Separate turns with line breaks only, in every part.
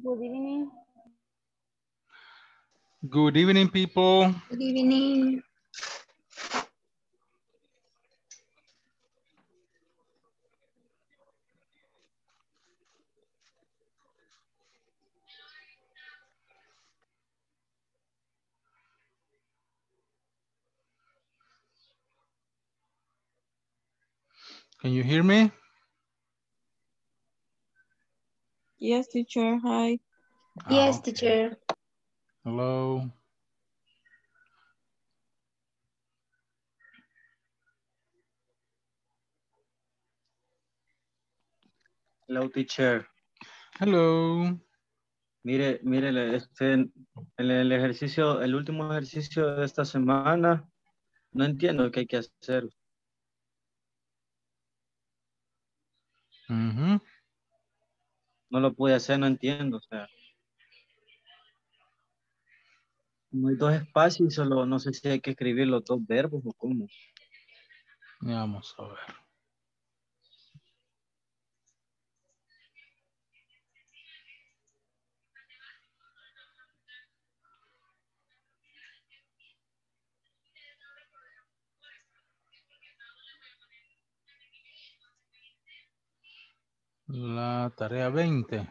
Good evening.
Good evening, people.
Good evening.
Can you hear me?
Yes, teacher. Hi.
Yes,
Ah, okay.
teacher.
Hello.
Hello, teacher.
Hello.
Mire, mire, este, en el ejercicio, el último ejercicio de esta semana, no entiendo qué hay que hacer.
Ujú.
No lo pude hacer, no entiendo, o sea. No hay dos espacios solo, no sé si hay que escribir los dos verbos o cómo.
Vamos a ver. La tarea 20.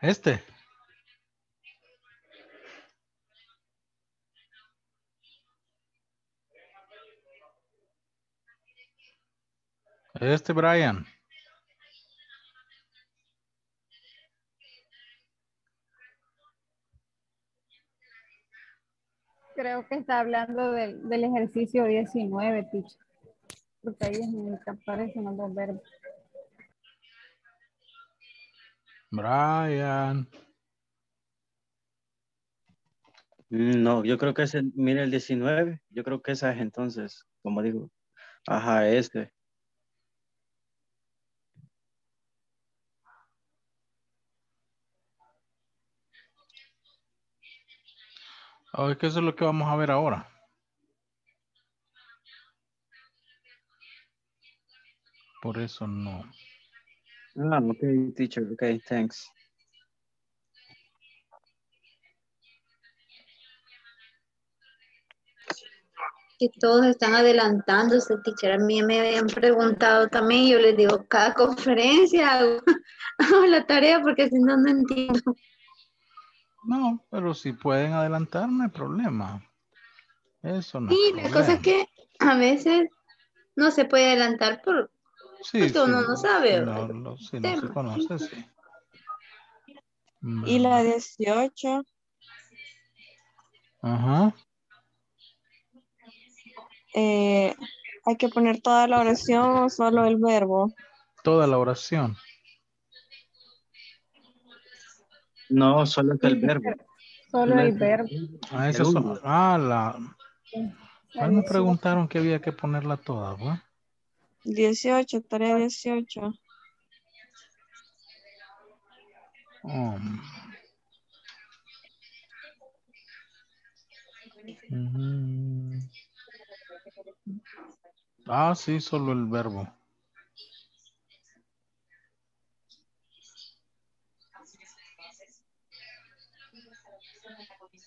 Este. Este, Brian.
Creo que está hablando del, del ejercicio 19, teacher. Porque ahí es donde aparecen los dos verbos.
Brian.
Mm, No, yo creo que ese, mire el 19, yo creo que esa es entonces, como digo, ajá, este.
Oh, es que eso es lo que vamos a ver ahora. Por eso no.
Ah, ok, teacher, ok, thanks.
Que todos están adelantándose, teacher. A mí me habían preguntado también. Yo les digo, cada conferencia hago, hago la tarea porque si no, no entiendo.
No, pero si pueden adelantar, no hay problema. Eso no
Sí, la cosa es que a veces no se puede adelantar por
Sí,
porque uno
sí,
no sabe,
No,
¿verdad?
lo- si no se conoce, sí.
Y la
Verdad.
18.
Ajá.
eh, hay que poner toda la oración o solo el verbo.
Toda la oración.
No, solo es el verbo.
Solo el verbo.
Ah, esas son- ah, la.
La
Ah, me
18.
preguntaron que había que ponerla toda, ¿va?
18, tarea 18.
Um. Ujú. Ah, sí, solo el verbo.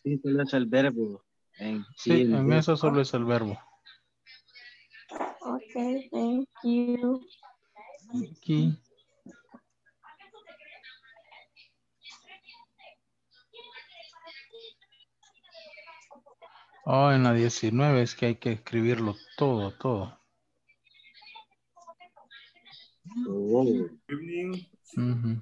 Sí, solo es el verbo. En,
Sí, en eso solo es el verbo.
Ok, thank you.
Aquí. Oh, en la 19 es que hay que escribirlo todo, todo.
Oh.
Ujú.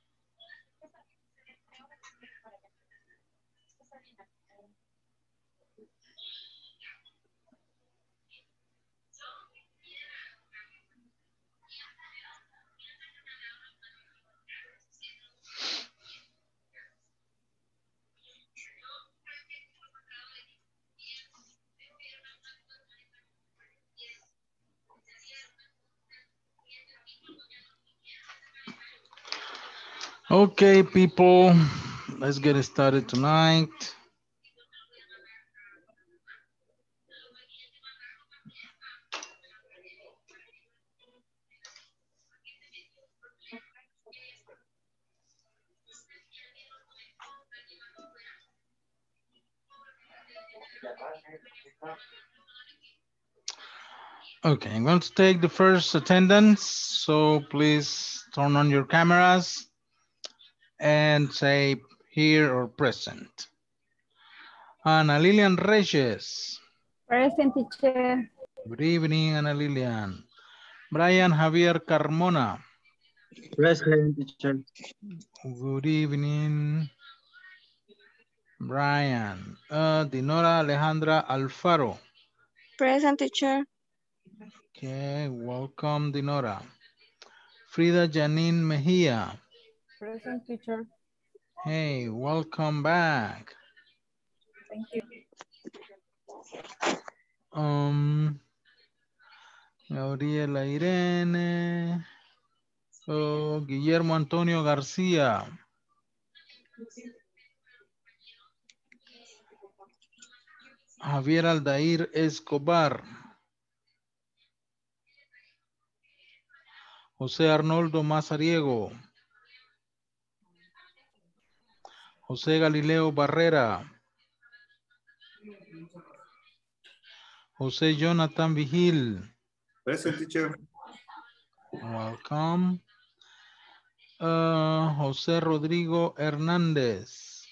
Okay, people, let's get started tonight. Okay, I'm going to take the first attendance, so please turn on your cameras and say here or present. Ana Lilian Reyes.
Present teacher.
Good evening, Ana Lilian. Brian Javier Carmona.
Present, teacher.
Good evening. Brian. Uh, Dinora Alejandra Alfaro.
Present teacher.
Okay, welcome, Dinora. Frida Janine Mejia.
Present teacher.
Hey, welcome back.
Thank you.
Um, Gabriela Irene. Oh, Guillermo Antonio García. Javier Aldair Escobar. José Arnoldo Mazariego. José Galileo Barrera. José Jonathan Vigil.
Present teacher.
Welcome. Uh, José Rodrigo Hernández.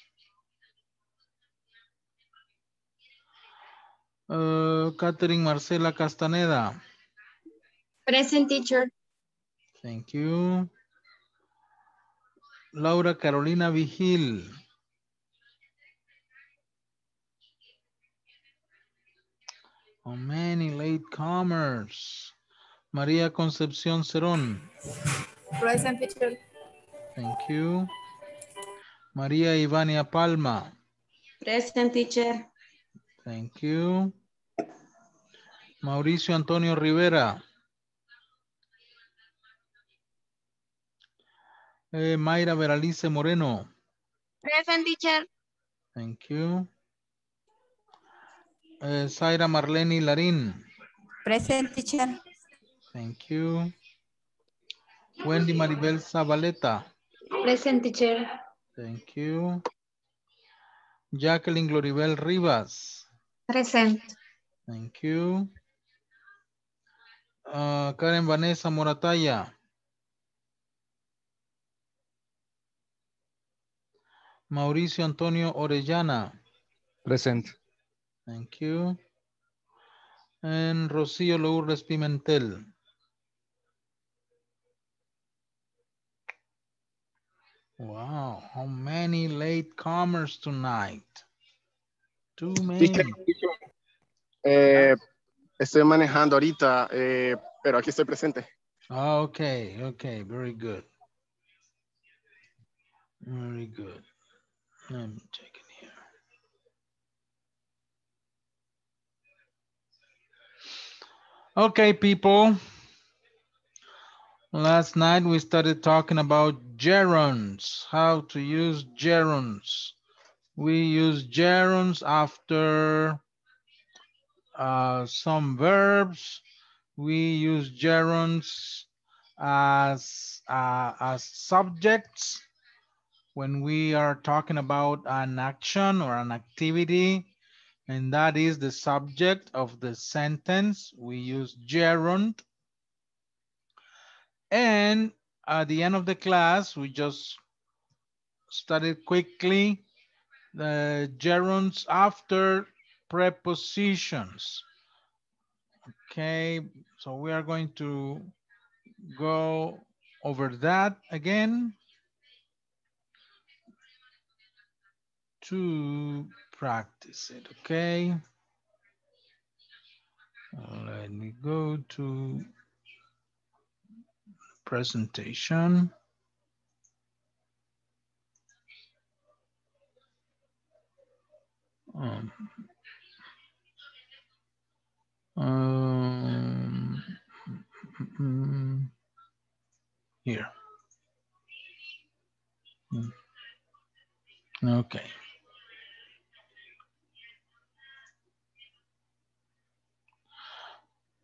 Uh, Catherine Marcela Castaneda.
Present teacher.
Thank you. Laura Carolina Vigil. Oh, many latecomers. María Concepción Cerón.
Present teacher.
Thank you. María Ivania Palma.
Present teacher.
Thank you. Mauricio Antonio Rivera. Eh, Mayra Veralice Moreno.
Present teacher.
Thank you. Eh, Zaira Marlene Larín.
Present teacher.
Thank you. Wendy Maribel Zabaleta.
Present teacher.
Thank you. Jacqueline Gloribel Rivas.
Present.
Thank you. Uh, Karen Vanessa Morataya. Mauricio Antonio Orellana.
Present.
Thank you. And Rocío Lourdes Pimentel. Wow, how many late comers tonight? Too many.
Eh, estoy manejando ahorita, eh, pero aquí estoy presente.
Ah, Okay, okay, very good. Very good. Let me check it here. Okay, people. Last night we started talking about gerunds, how to use gerunds. We use gerunds after uh, some verbs. We use gerunds as, uh, as subjects when we are talking about an action or an activity, and that is the subject of the sentence. We use gerund. And at the end of the class, we just studied quickly the gerunds after prepositions. Okay, so we are going to go over that again to practice it, okay? Let me go to presentation. Um, um, here. Mm. Okay.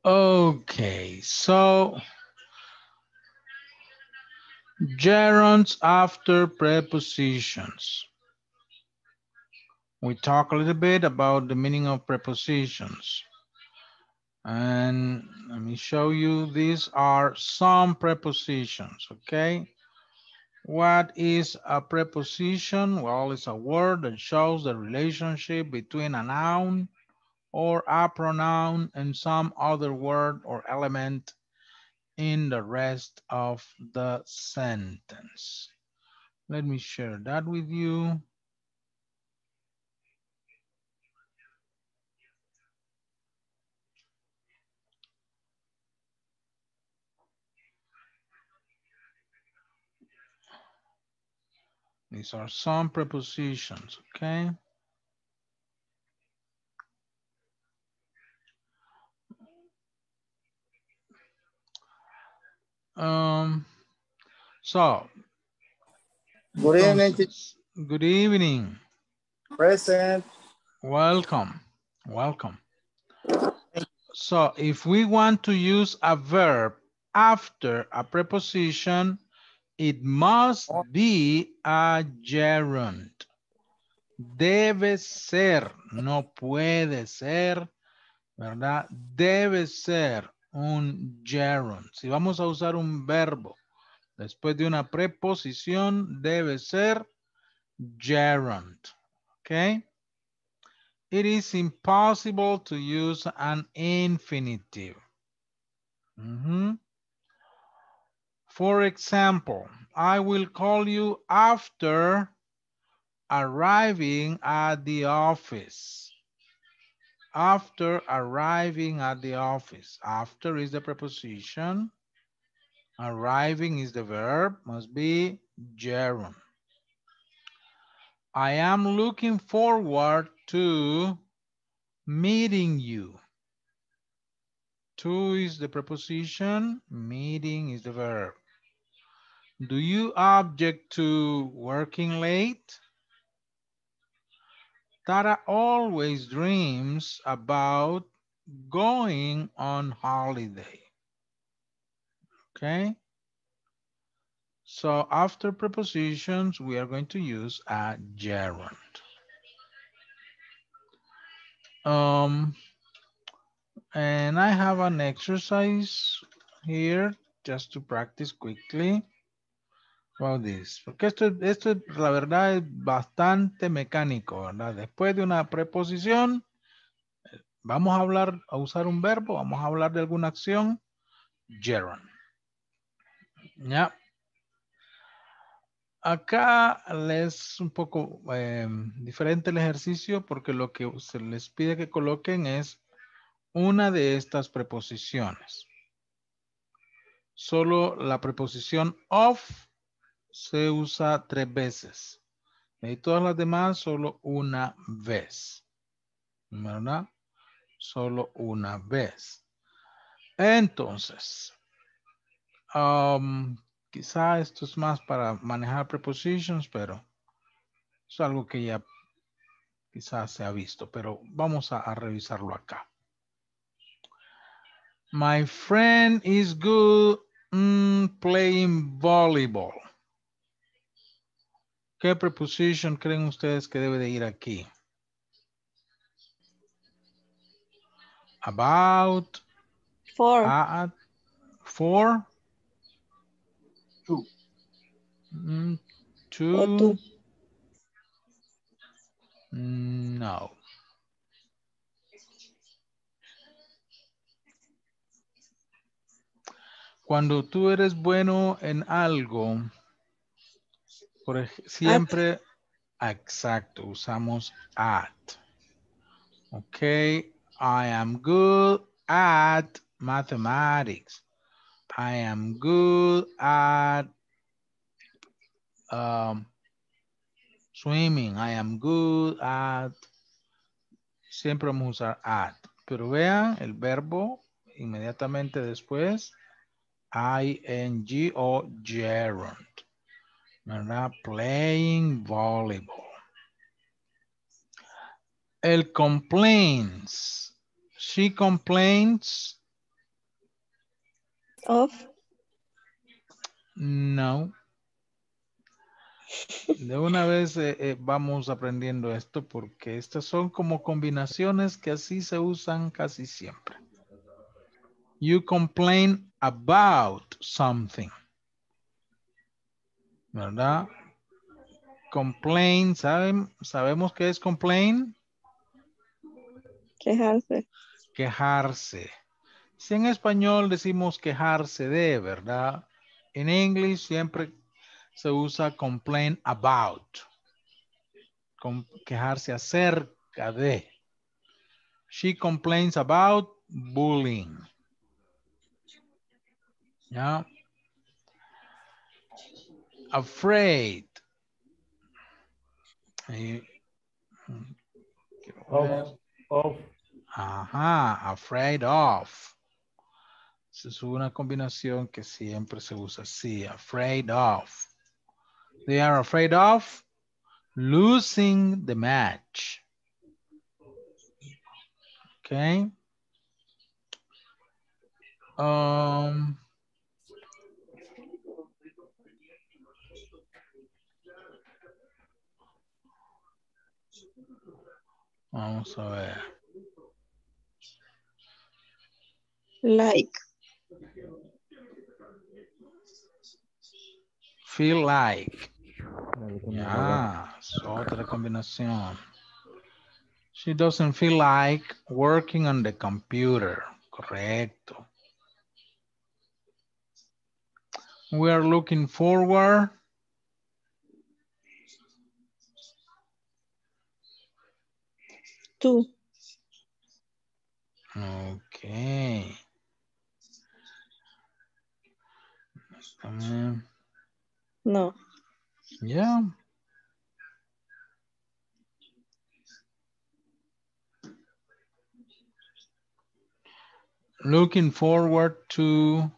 Okay, so gerunds after prepositions. We talk a little bit about the meaning of prepositions. And let me show you, these are some prepositions, okay? What is a preposition? Well, it's a word that shows the relationship between a noun or a pronoun and some other word or element in the rest of the sentence. Let me share that with you. These are some prepositions, okay? Um, so.
Good evening.
Good evening.
Present.
Welcome. Welcome. So if we want to use a verb after a preposition, it must be a gerund. Debe ser, no puede ser, ¿verdad? Debe ser un gerund. Si vamos a usar un verbo después de una preposición, debe ser gerund. ¿Ok? It is impossible to use an infinitive. For example, I will call you after arriving at the office. After arriving at the office. After is the preposition. Arriving is the verb, must be gerund. I am looking forward to meeting you. To is the preposition, meeting is the verb. Do you object to working late? Tara always dreams about going on holiday. Okay. So after prepositions, we are going to use a gerund. Um, and I have an exercise here just to practice quickly this. Porque esto, esto la verdad es bastante mecánico, ¿verdad? Después de una preposición, vamos a hablar, a usar un verbo, vamos a hablar de alguna acción, gerund. Ya. Acá es un poco eh, diferente el ejercicio porque lo que se les pide que coloquen es una de estas preposiciones. Solo la preposición of se usa tres veces. Y todas las demás solo una vez. ¿Verdad? Solo una vez. Entonces, um, quizá esto es más para manejar prepositions, pero es algo que ya quizás se ha visto, pero vamos a, revisarlo acá. My friend is good mm, playing volleyball. ¿Qué preposition creen ustedes que debe de ir aquí? About.
For.
At. For. Mm, to. Mm, No. Cuando tú eres bueno en algo, por ej- siempre, exacto, usamos at. Ok, I am good at mathematics. I am good at um, swimming. I am good at. Siempre vamos a usar at. Pero vean el verbo inmediatamente después. ing o gerund. ¿Verdad? Playing volleyball. El complains. She complains.
Of.
No. De una vez eh, eh, vamos aprendiendo esto porque estas son como combinaciones que así se usan casi siempre. You complain about something. ¿Verdad? Complain, ¿saben? ¿Sabemos qué es complain?
Quejarse.
Quejarse. Si en español decimos quejarse de, ¿verdad? En inglés siempre se usa complain about. Con- quejarse acerca de. She complains about bullying. ¿Ya? Afraid. Quiero ver.
Of, of,
Ajá, afraid of. Es una combinación que siempre se usa así, afraid of. They are afraid of losing the match. Okay. Um, vamos a ver.
Like.
Feel like. Ya, es otra combinación. She doesn't feel like working on the computer. Correcto. We are looking forward.
To.
Okay.
No.
Yeah. Looking forward to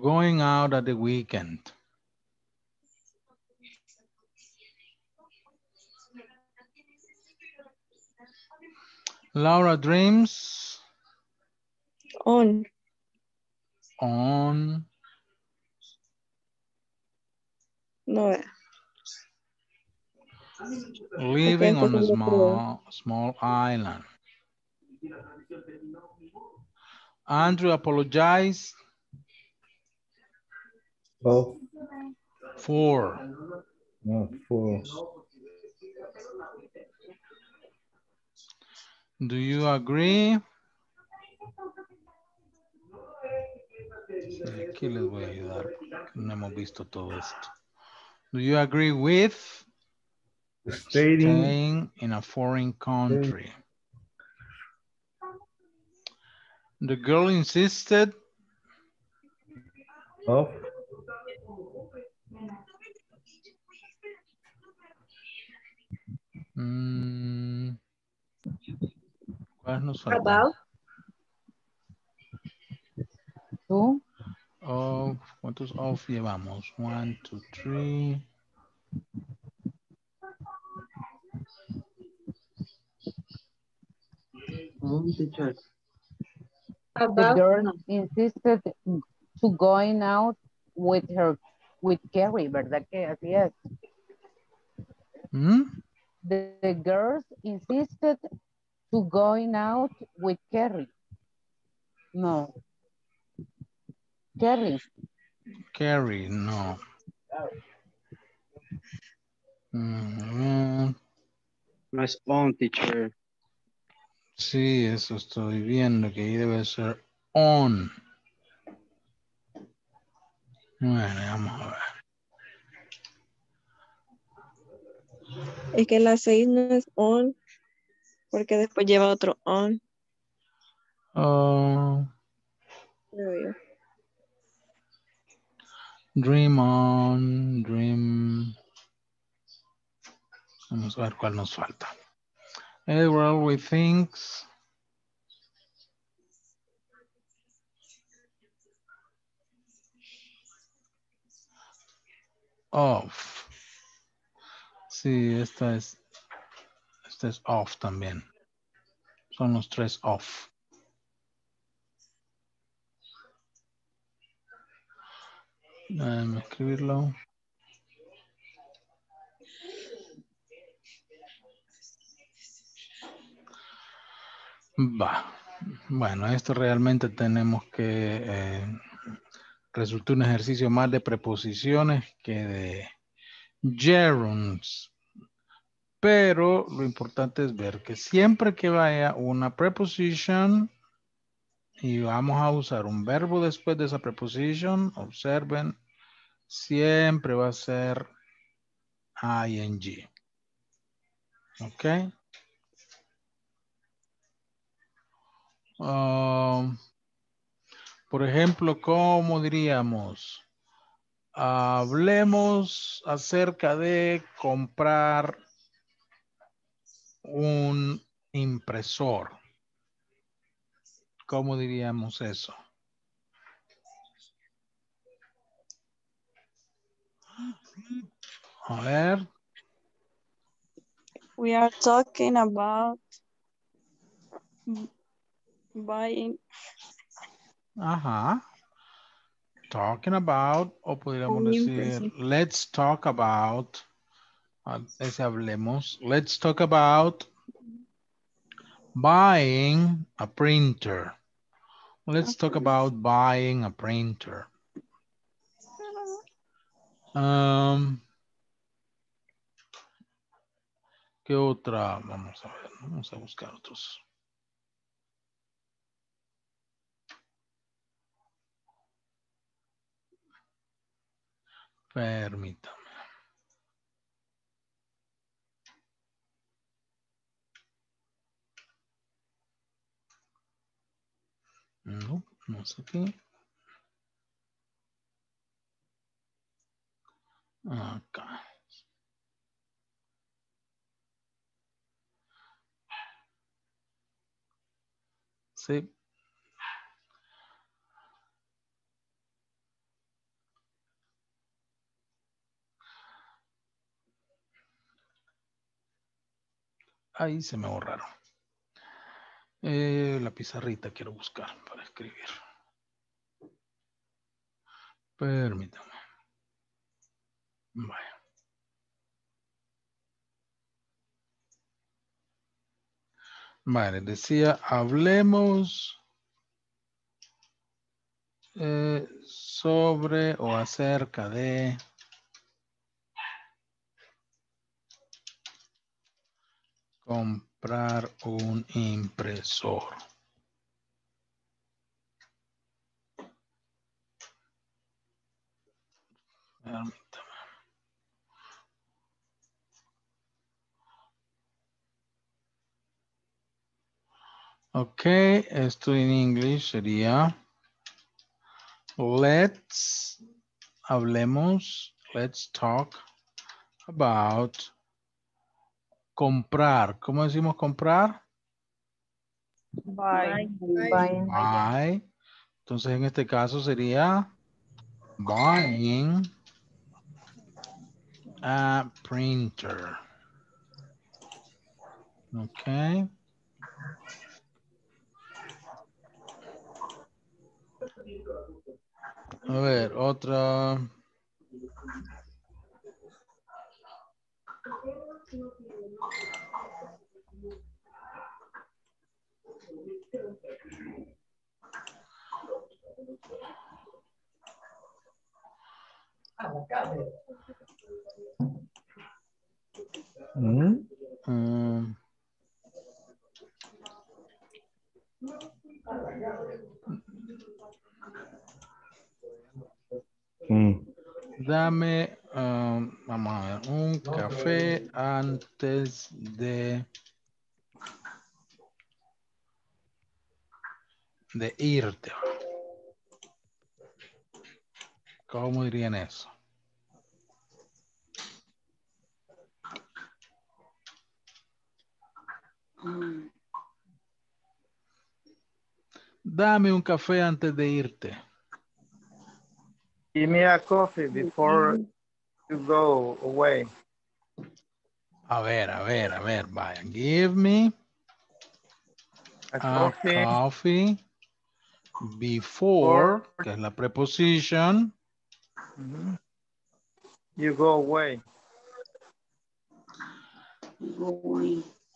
going out at the weekend. Laura dreams
On.
on
No.
living on a small small island. Andrew apologized
of,
for
no, oh, for,
Do you agree? Aquí les voy a ayudar. No hemos visto todo esto. Do you agree with
stating,
staying in a foreign country? The girl insisted
of,
mm, ¿cuáles nos faltan?
About.
Tú,
Of, ¿Cuántos of llevamos? One, two, three.
the girl insisted to going out with her, with Kerry, ¿verdad que así es?
¿Mm?
The, the girls insisted to going out with Kerry. No. Kerry.
Ok, carry, no. Mm,
No es on, teacher.
sí, eso estoy viendo, que ahí debe ser on. Bueno, vamos a ver.
Es que la 6 no es on, porque después lleva otro on,
Oh, dream on, dream. Vamos a ver cuál nos falta. Edward, we thinks. Off. Sí, esta es, esta es off también. Son los tres off. Déjame escribirlo. Va. Bueno, esto realmente tenemos que eh, resulta un ejercicio más de preposiciones que de gerunds. Pero lo importante es ver que siempre que vaya una preposition y vamos a usar un verbo después de esa preposition, observen, siempre va a ser ing. ¿Ok? Um, por ejemplo, ¿cómo diríamos? Hablemos acerca de comprar un impresor. ¿Cómo diríamos eso? A ver,
We are talking about buying
ajá. Talking about, o podríamos decir, let's talk about, ese hablemos, let's talk about buying a printer. Let's talk about buying a printer. Um, ¿Qué otra? Vamos a ver, vamos a buscar otros. Permítame. No, no sé qué. Acá. Sí. Ahí se me borraron. Eh, la pizarrita quiero buscar para escribir. Permítame. Vaya. Vale, decía, hablemos eh, sobre o acerca de comprar un impresor. Permítame. Ok, esto en inglés sería let's, hablemos, let's talk about comprar. ¿Cómo decimos comprar?
buy.
Buy. Entonces en este caso sería buying a printer. Ok. A ver, otra.
Mm, mm.
dame, um, vamos a ver, un café antes de de irte. ¿Cómo dirían eso? Dame un café antes de irte.
Give me a coffee before you go away.
A ver, a ver, a ver, vaya. Give me
A
a
coffee
coffee before, que es la preposición,
Mhm. You go away.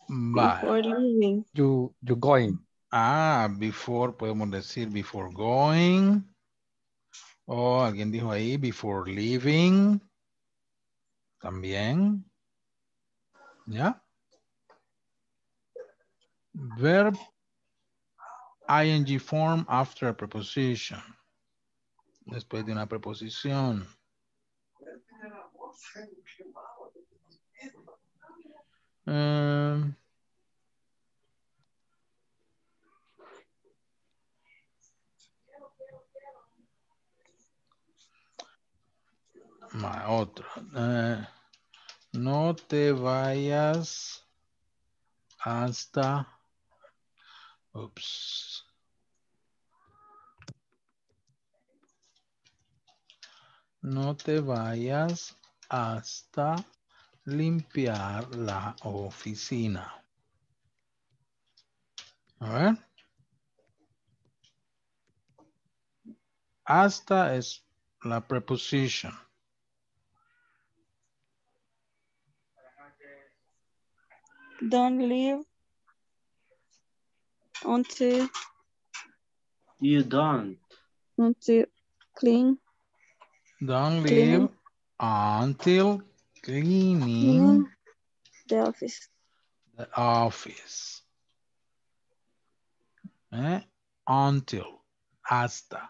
vaya.
Before leaving.
You, you going.
Ah, before, podemos decir before going. O alguien dijo ahí, before leaving. También. ¿Ya? Verb ing form after a preposition. Después de una preposición. Um, Ma-. Eh, no te vayas hasta. Ups. No te vayas hasta limpiar la oficina. A ver. Hasta es la preposition.
Don't leave until
You don't.
until clean
Don't
Cleaning.
leave until cleaning
clean the office.
the office. Eh? Until. Hasta.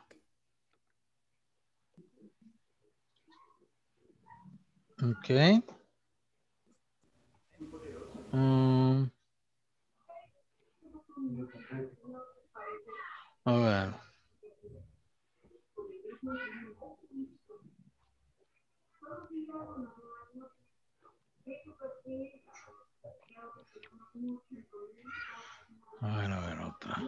Okay. Mm. A. A ver, a ver, otra.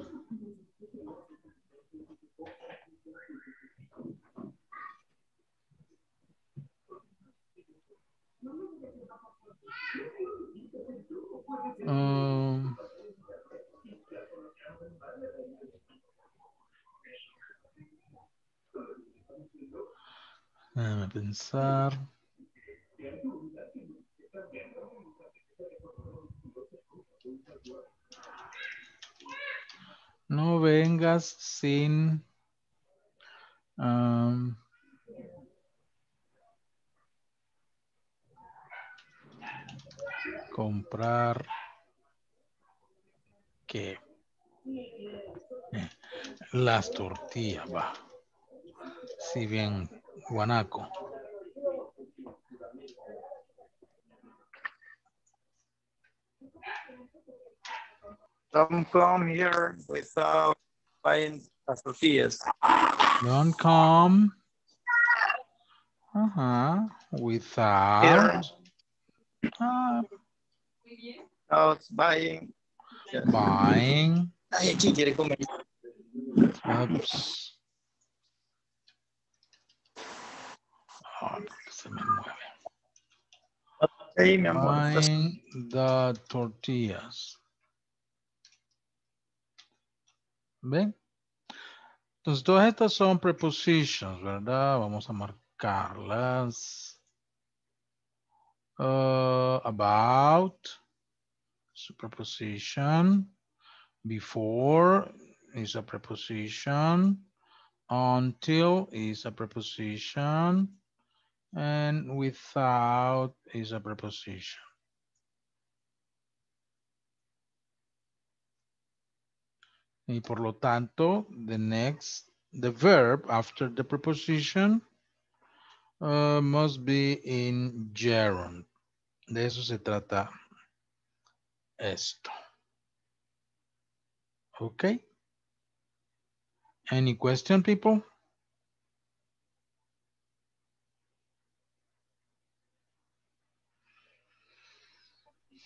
Um, déjame pensar. No vengas sin am, comprar que las tortillas, va. Si bien guanaco.
Don't come here without buying las tortillas.
Don't come. Ajá. Without.
Here,
ah,
without buying. Yeah.
buying.
Ay, aquí quiere comer.
Oops. Ah, porque se me mueve.
Ahí, mi amor.
Buying the tortillas. ¿Ven? Entonces, todas estas son prepositions, ¿verdad? Vamos a marcarlas. Uh, about, a preposition. Before is a preposition. Until is a preposition. and without is a preposition. Y por lo tanto, the next, the verb after the preposition uh, must be in gerund. De eso se trata esto. Okay. Any question, people?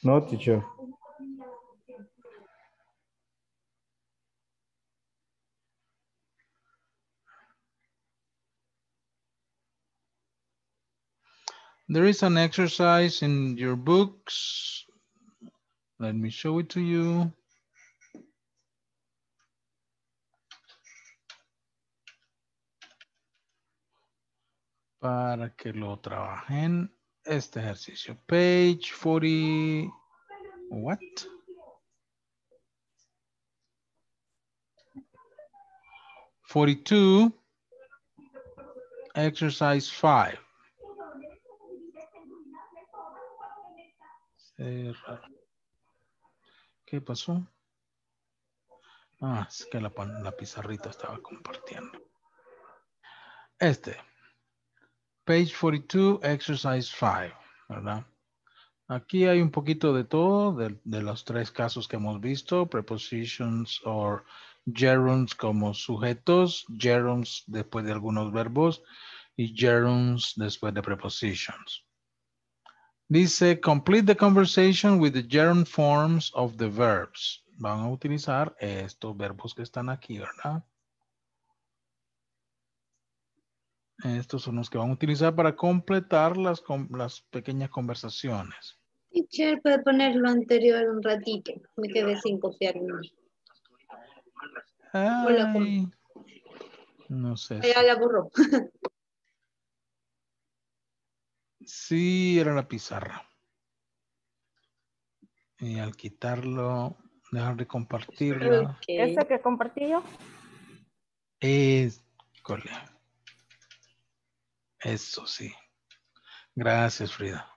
No, teacher.
There is an exercise in your books. Let me show it to you. Para que lo trabajen este ejercicio. Page 40. What? Forty-two. Exercise five. Cerrar. ¿Qué pasó? Ah, es que la, la pizarrita estaba compartiendo. Este. Page 42, exercise 5, ¿verdad? Aquí hay un poquito de todo, de, de los tres casos que hemos visto, prepositions or gerunds como sujetos, gerunds después de algunos verbos y gerunds después de prepositions. Dice, complete the conversation with the gerund forms of the verbs. Van a utilizar estos verbos que están aquí, ¿verdad? Estos son los que van a utilizar para completar las, las pequeñas conversaciones.
Teacher, puede poner lo anterior un ratito. Me quedé sin ¿cómo?
Ay, no sé.
Ya la borró.
Sí, era la pizarra. Y al quitarlo, dejar de compartirla.
Ok.
Ese que compartí yo.
Es, cole. Eso sí. Gracias, Frida.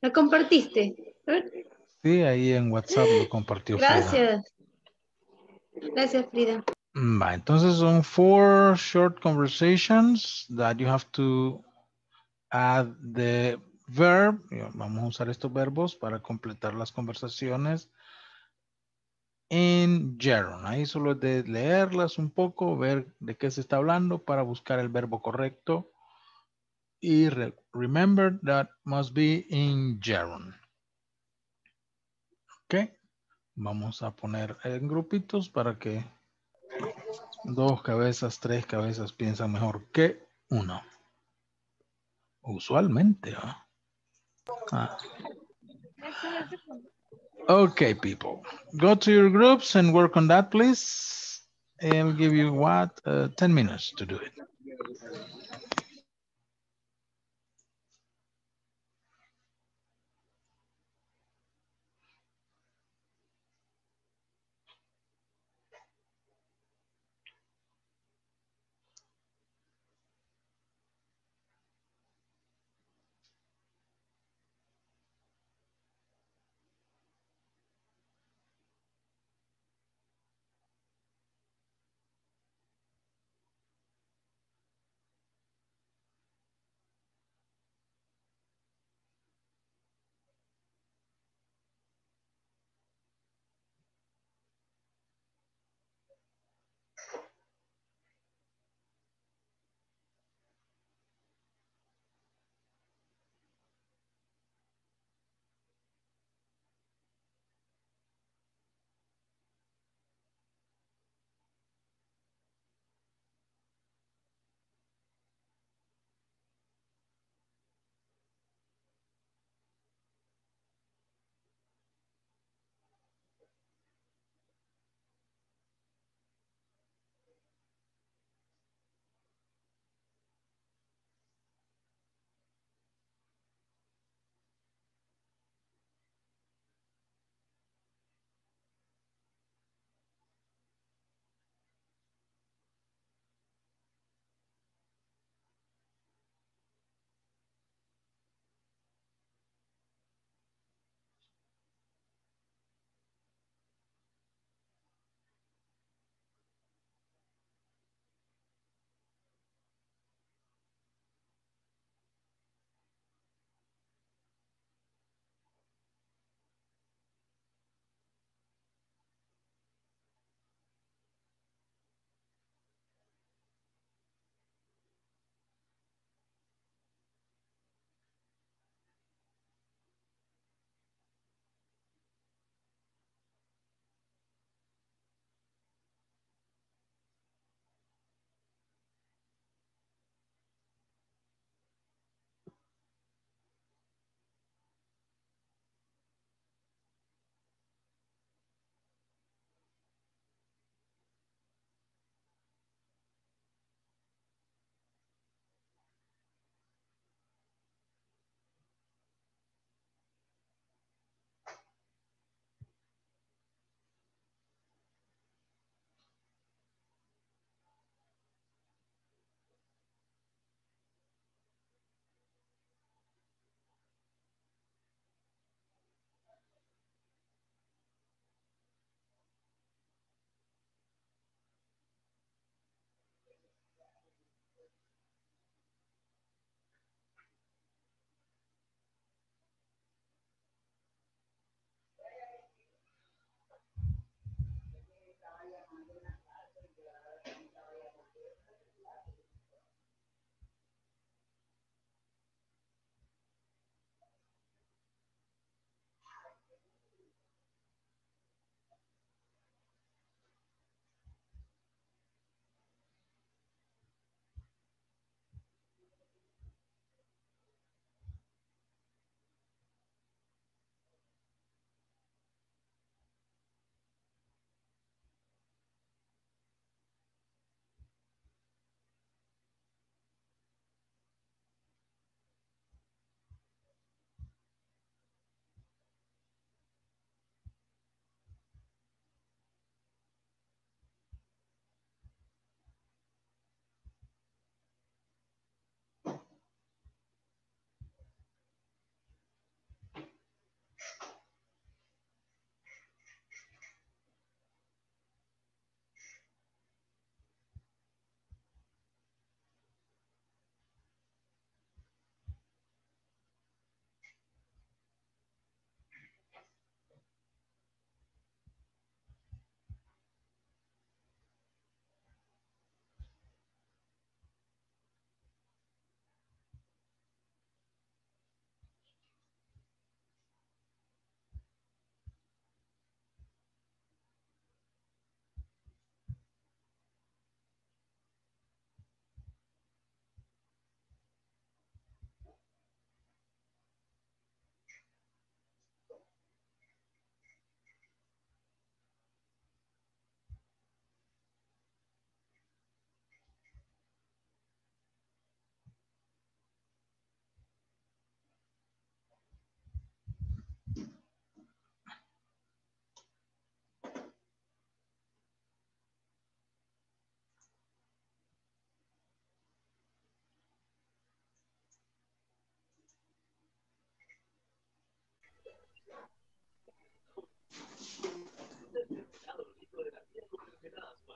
¿La compartiste?
Sí, ahí en WhatsApp lo compartió Frida.
Gracias. Gracias, Frida.
Mm, entonces son four short conversations that you have to add the verb. Vamos a usar estos verbos para completar las conversaciones en gerund. Ahí solo es de leerlas un poco, ver de qué se está hablando para buscar el verbo correcto. Y re- remember that must be in gerund. Ok. Vamos a poner en grupitos para que Dos cabezas, tres cabezas piensan mejor que uno. Usualmente, ¿ah? Ah. Okay, people. Go to your groups and work on that, please. I'll give you what? Uh, 10 minutes to do it.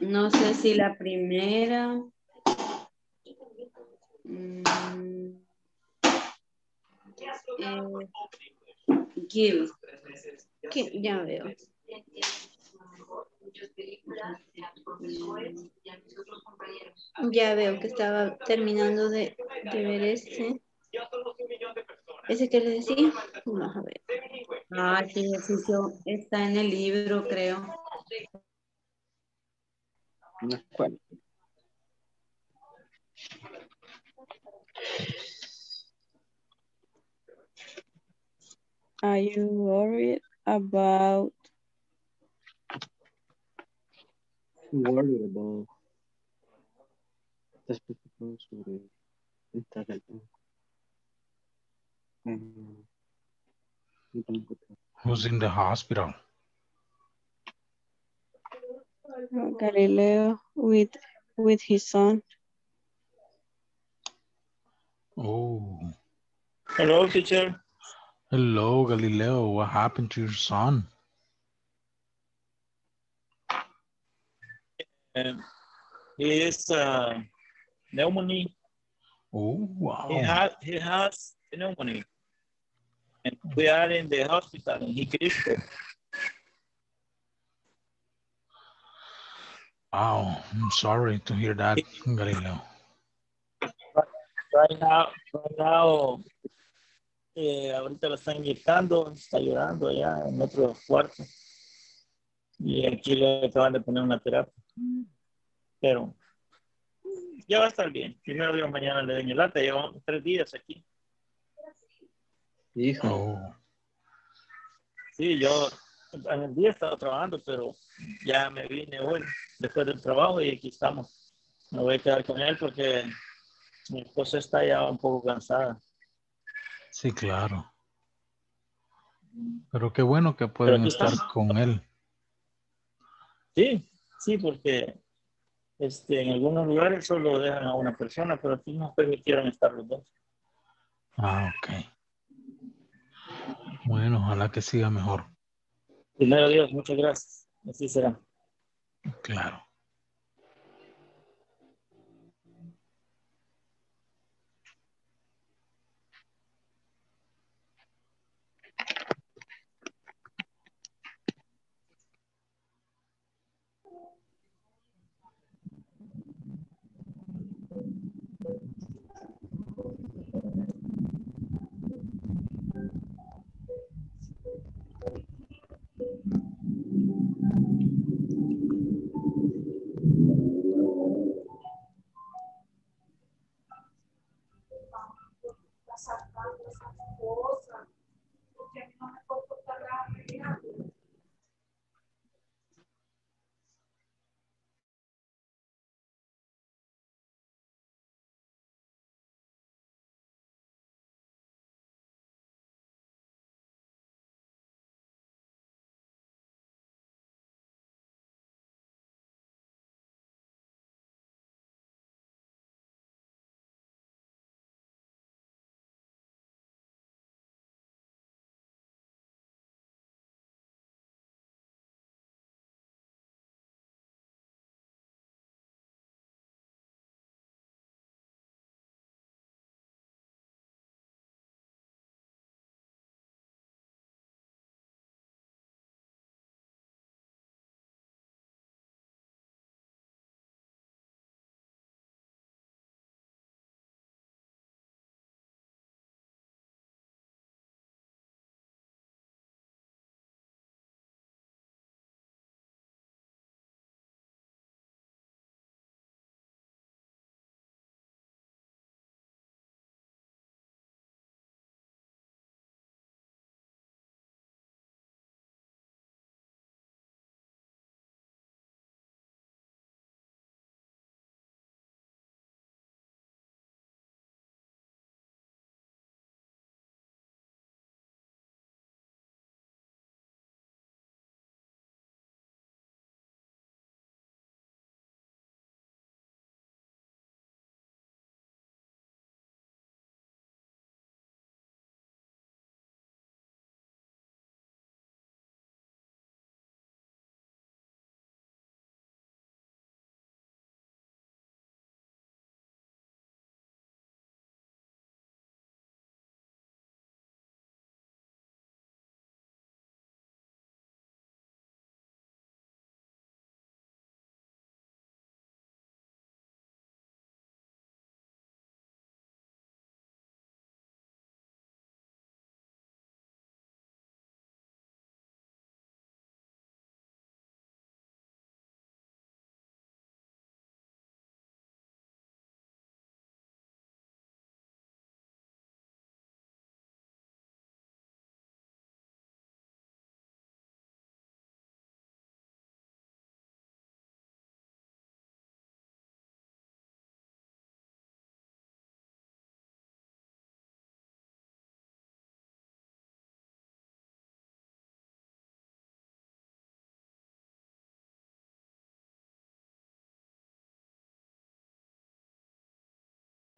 No sé si la primera. mm, eh, give. Que- ya veo. Ya veo que estaba terminando de, de ver este. ¿Ese que le decía? Vamos a ver. Ah, este ejercicio está en el libro, creo.
Escuela.
Are you worried about
Worried about.
Who's in the hospital?
Galileo with with his son?
Oh,
Hello, teacher.
hello, Galileo. What happened to your son?
Um, he is uh, pneumonia.
Oh, wow.
He has he has pneumonia, and we are in the hospital, he critical.
Wow, I'm sorry to hear that, Galileo.
Right now, right now, eh, ahorita lo están inyectando, está llorando allá en otro cuarto. Y aquí le acaban de poner una terapia. Pero ya va a estar bien. Primero Dios, mañana le doy el lata. Llevamos tres días aquí.
Hijo,
Oh,
Sí, yo en el día estaba trabajando, pero ya me vine hoy después del trabajo y aquí estamos. Me voy a quedar con él porque mi esposa está ya un poco cansada.
sí, claro. Pero qué bueno que pueden estar
estamos.
con él.
Sí, sí, porque este, en algunos lugares solo dejan a una persona, pero aquí nos permitieron estar los dos.
Ah, ok. Bueno, ojalá que siga mejor.
Primero Dios, muchas gracias. Así será.
Claro. essa, essa força.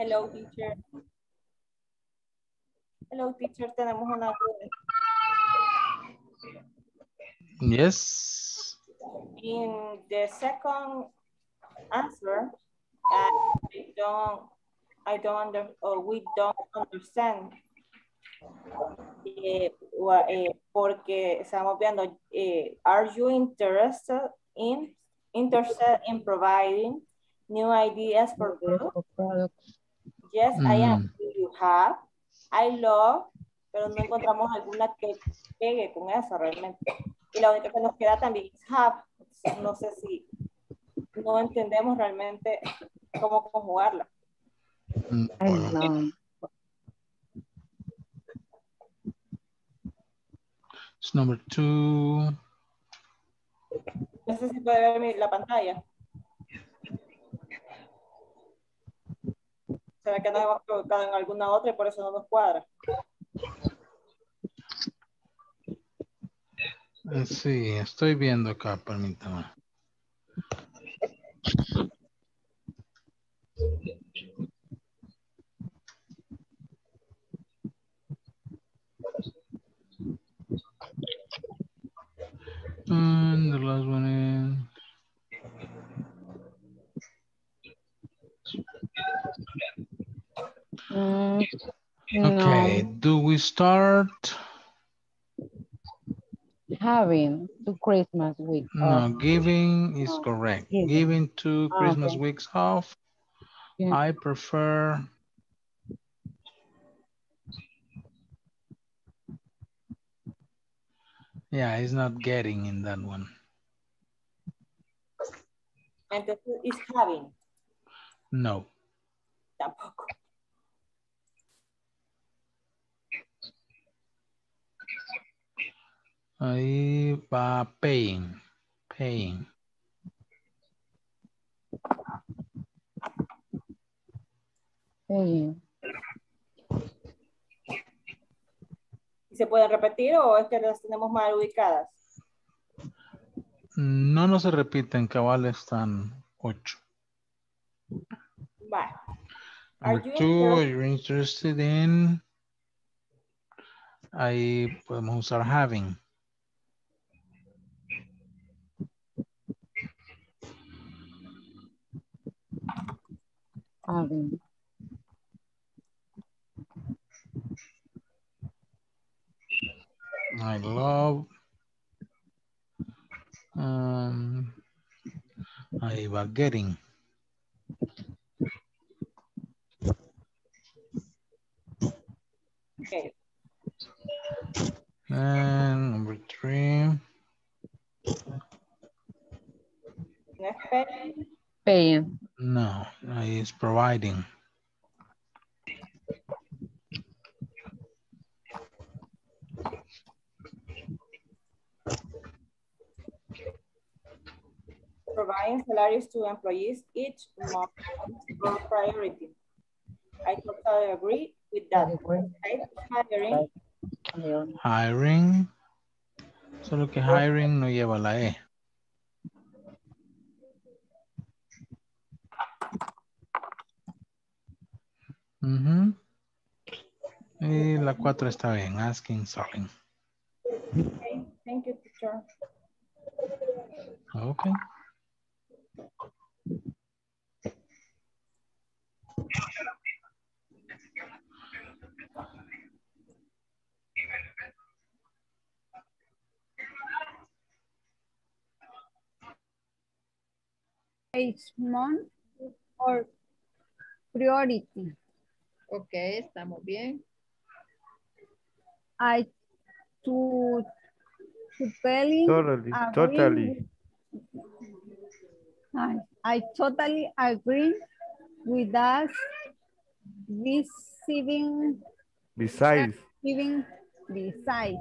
Hello, teacher. Hello, teacher. Tenemos una duda.
Yes.
In the second answer, I don't, I don't under, or we don't understand. Eh, wa- eh, porque estamos viendo, eh, are you interested in, interested in providing new ideas for products? Yes, I am.
Mm.
Do you have? I love, pero no encontramos alguna que pegue con eso realmente. Y la única que nos queda también es have. No sé si no entendemos realmente cómo conjugarla.
Mm, bueno. It's number two.
No sé si puede ver la pantalla. Se ve que hemos equivocado en alguna otra y por eso no nos cuadra.
Eh, Sí, estoy viendo acá, permítame. And the last
Mm,
is, okay, do we start?
having two Christmas week.
No,
off.
giving is
No,
correct.
giving.
Giving two
Ah,
Christmas
okay.
weeks off.
Yeah.
I prefer. Yeah, it's not getting in that one.
Entonces, is having.
No.
Tampoco.
Ahí va paying. Paying.
Paying.
¿Y se pueden repetir o es que las tenemos mal ubicadas?
No, no se repiten, cabal están ocho.
Vale. Are
Number
you
two,
interested
in. Ahí podemos usar having. I love. Um, ahí va getting.
Okay.
And number three,
¿No es paying?
Paying.
no, ahí is providing.
providing salaries to employees each month is priority. I totally agree with that. Right? Hiring,
Hiring. Solo que hiring no lleva la E. Ujú. Y la cuatro está bien. Asking, selling.
okay, thank you, teacher.
Okay.
Each month or priority.
Ok, estamos bien.
I to
Totally,
agree
totally.
with- I, I totally agree with us receiving
Besides,
giving besides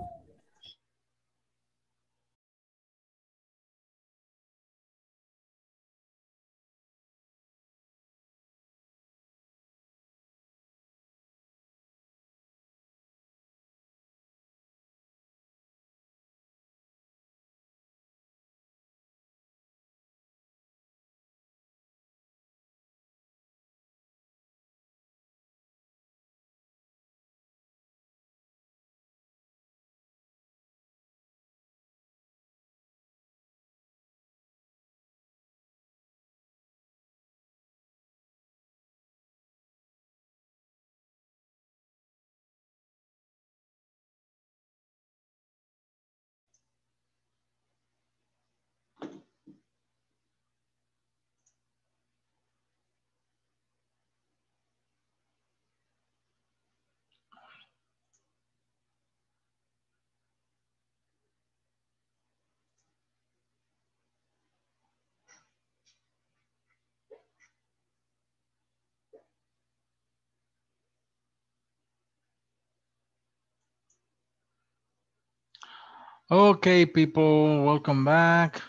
Okay, people, welcome back.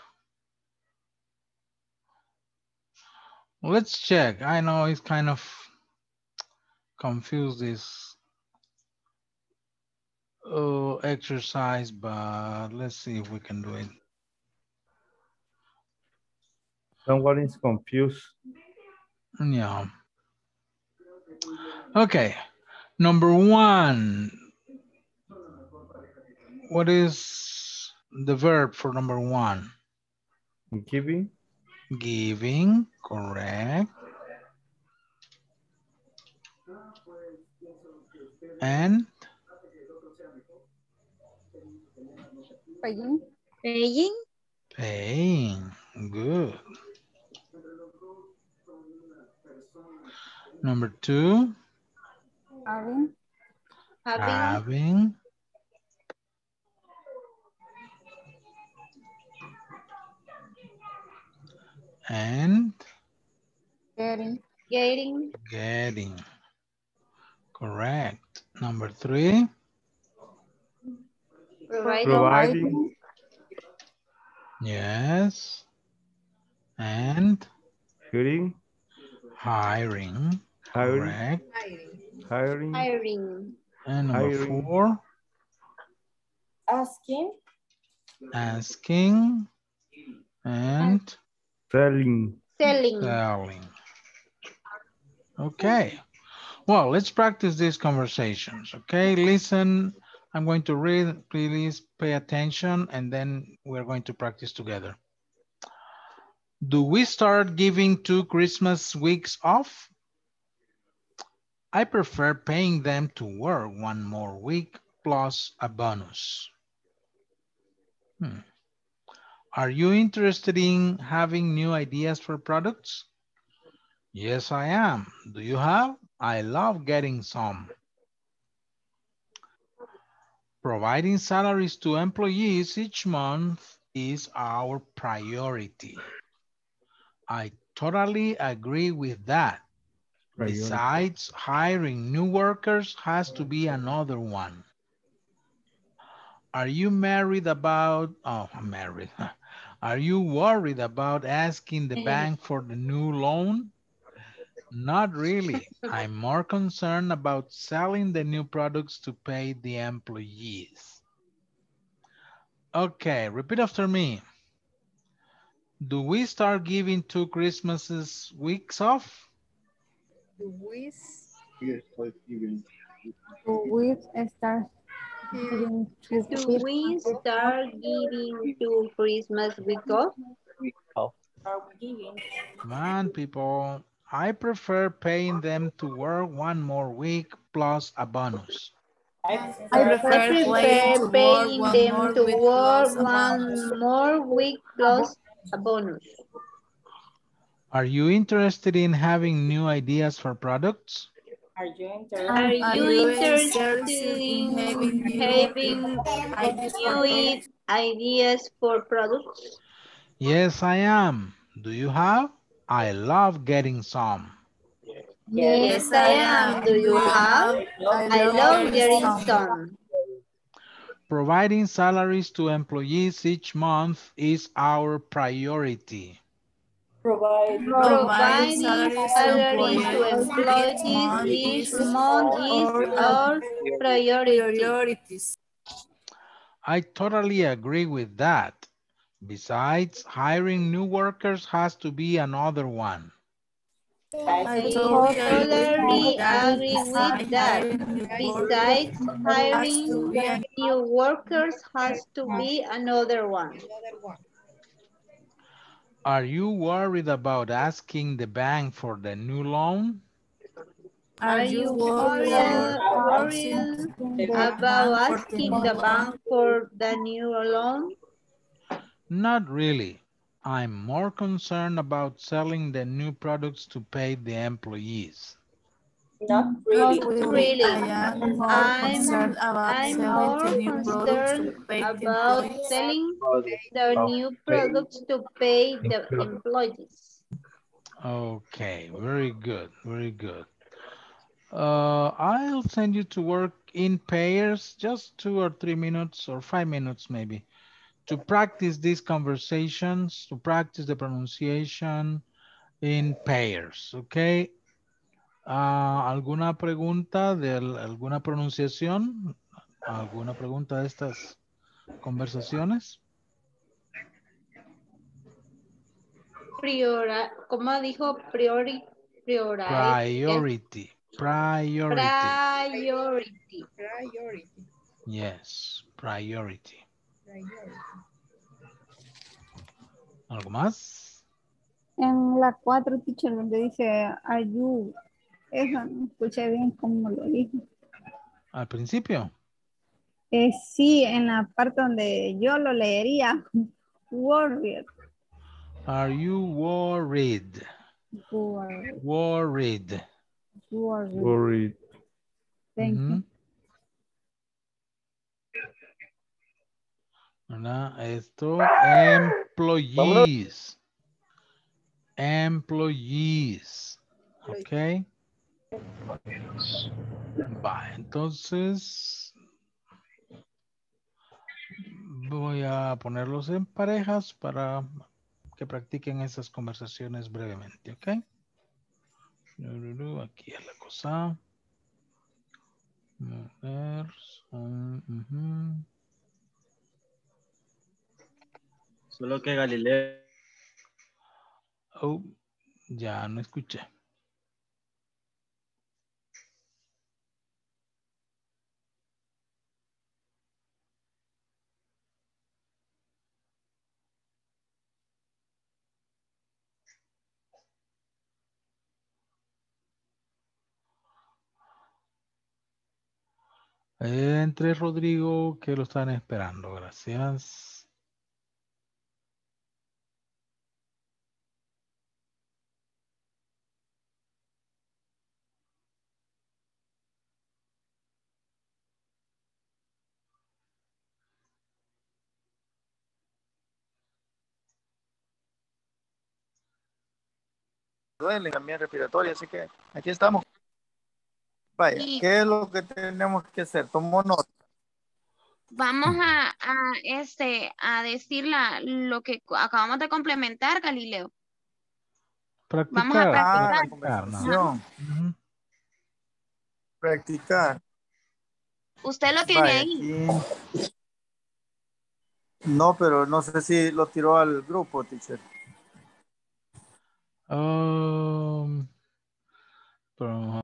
Let's check. I know it's kind of confused this uh, exercise, but let's see if we can do it.
Someone is confused.
Yeah. Okay. Number one. What is the verb for number one?
Giving.
Giving, correct. And
Paying.
Paying.
paying, good. Number two,
Having.
Having.
having. And
Getting.
Getting.
getting. Correct. Number three,
Providing.
Providing.
yes. And
Hiring.
hiring,
Hiring.
correct.
Hiring.
Hiring.
And number
Hiring.
four,
Asking.
asking and
Selling.
Selling.
selling. Okay. Well, let's practice these conversations, okay? Listen, I'm going to read, please pay attention, and then we're going to practice together. Do we start giving two Christmas weeks off? I prefer paying them to work one more week plus a bonus. Hmm. Are you interested in having new ideas for products? Yes, I am. Do you have? I love getting some. Providing salaries to employees each month is our priority. I totally agree with that.
Priority.
Besides, hiring new workers has to be another one. Are you married about, oh, I'm married. Are you worried about asking the bank for the new loan? Not really. I'm more concerned about selling the new products to pay the employees. Okay, repeat after me. Do we start giving two Christmases weeks off?
Do we
Do we start giving two
Do we start giving to Christmas week off?
Are we?
Come on, people. I prefer paying them to work one more week plus a bonus.
I
I
prefer
prefer paying them to work one more week plus a bonus.
Are you interested in having new ideas for products?
Are you interested?
Are you interested in having new ideas for products?
Yes, I am. Do you have? I love getting some.
Yes, I am. Do you have? I love getting some.
Providing salaries to employees each month is our priority.
Provide.
Providing salaries to employees each month is our priority.
I totally agree with that. Besides, hiring new workers has to be another one.
I totally agree with that. Besides, hiring new workers has to be another one.
Are you worried about asking the bank for the new loan?
Are you worried, worried about asking the bank for the new loan?
Not really. I'm more concerned about selling the new products to pay the employees.
Not really.
Not really. I'm, I'm more concerned about selling the new products to pay the employees.
Okay, very good, very good. Uh, I'll send you to work in pairs, just two or three minutes or five minutes maybe, to practice these conversations, to practice the pronunciation in pairs, okay? Ah, ¿Alguna pregunta de al- alguna pronunciación? ¿Alguna pregunta de estas conversaciones?
Priora, ¿cómo dijo? Priori, priori,
Priority, priority.
Priority.
Priority.
Yes, priority.
Priority.
¿Algo más?
En la 4, teacher, donde dice are you, esa no escuché bien cómo lo dijo.
Al principio.
Eh, sí, en la parte donde yo lo leería, worried.
Are you worried?
Worried.
Worried.
Worried.
Worried.
Thank you.
¿Verdad? Esto, employees. Employees. Ok. Va, entonces voy a ponerlos en parejas para que practiquen esas conversaciones brevemente, ¿ok? Aquí es la cosa. Son, ujú.
Solo que Galileo.
Oh, ya no escuché. Entre Rodrigo, que lo están esperando. Gracias.
duelen también respiratoria, así que aquí estamos. Vaya,
Y-
¿qué es lo que tenemos que hacer? Tomo nota.
Vamos a, a, este, a decir la, lo que acabamos de complementar, Galileo.
Practicar.
Vamos a
Ah, la
practicar.
conversación.
Ujú.
Practicar.
Usted lo tiene
Vaya,
ahí.
aquí. No, pero no sé si lo tiró al grupo, teacher.
Um, pero-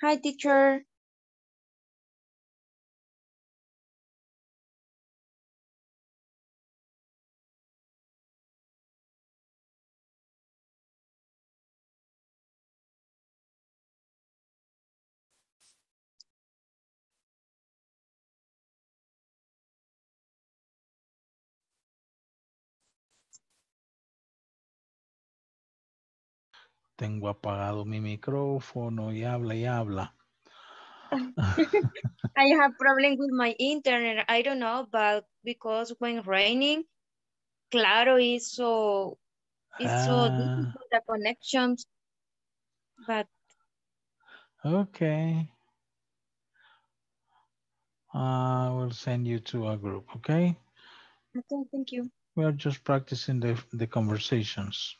Hi, teacher.
Tengo apagado mi micrófono y habla y habla.
I have problem with my internet. I don't know, but because when raining, Claro is so is so
Ah.
difficult the connections. But
Okay. I will send you to a group, okay?
okay, thank you.
We are just practicing the, the conversations.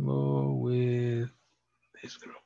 Go with this group.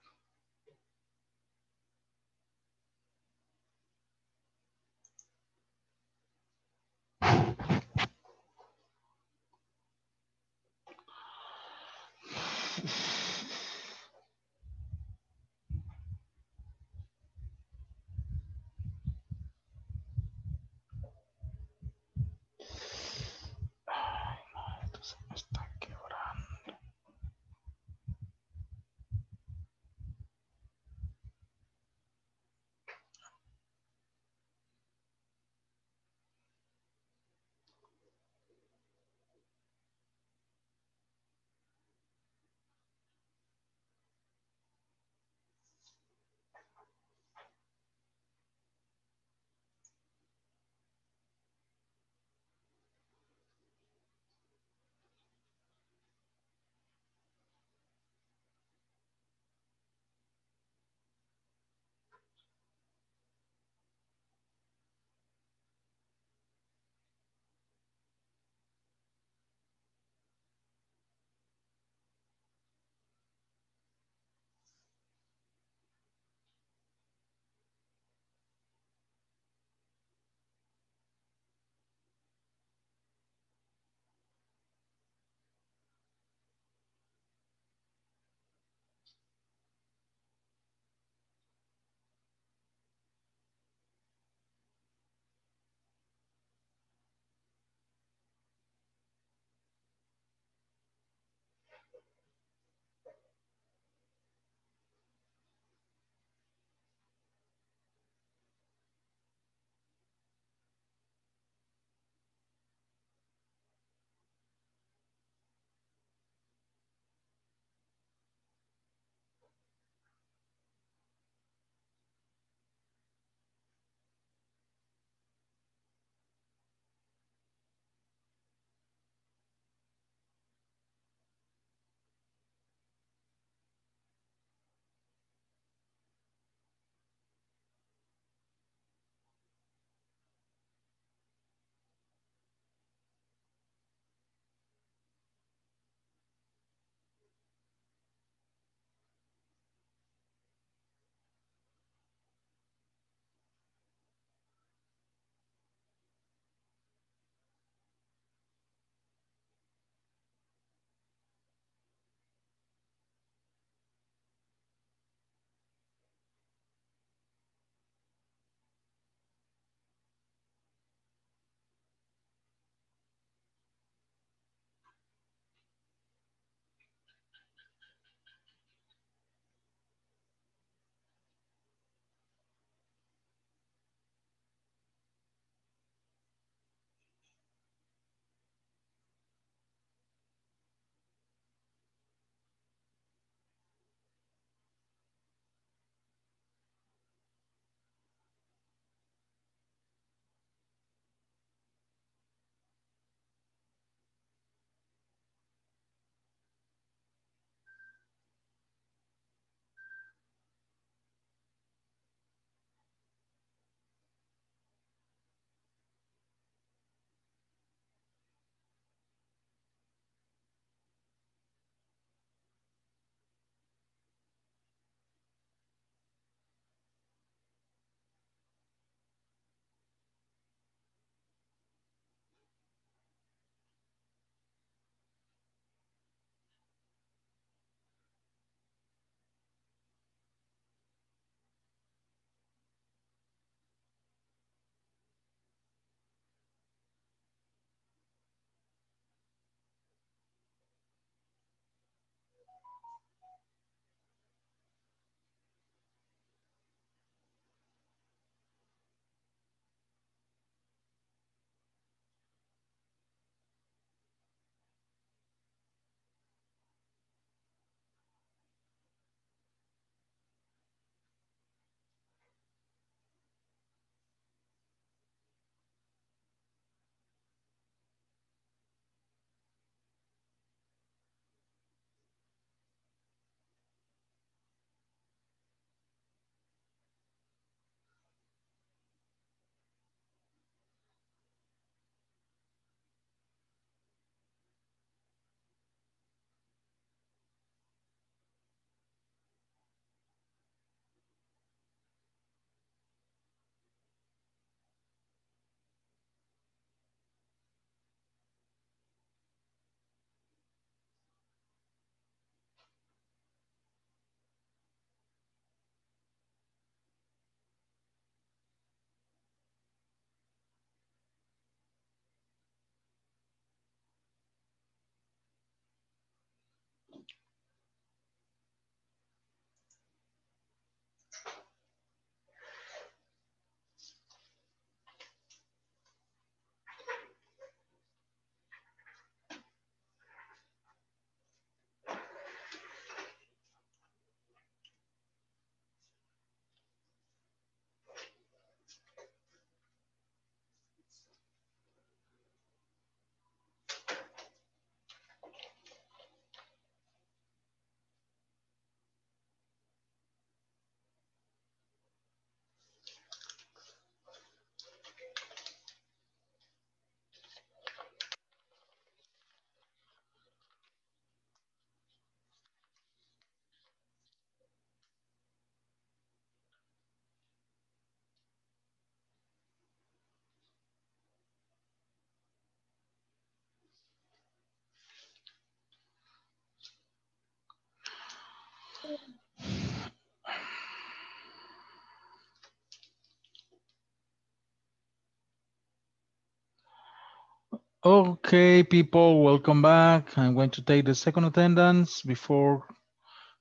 Okay, people, welcome back. I'm going to take the second attendance before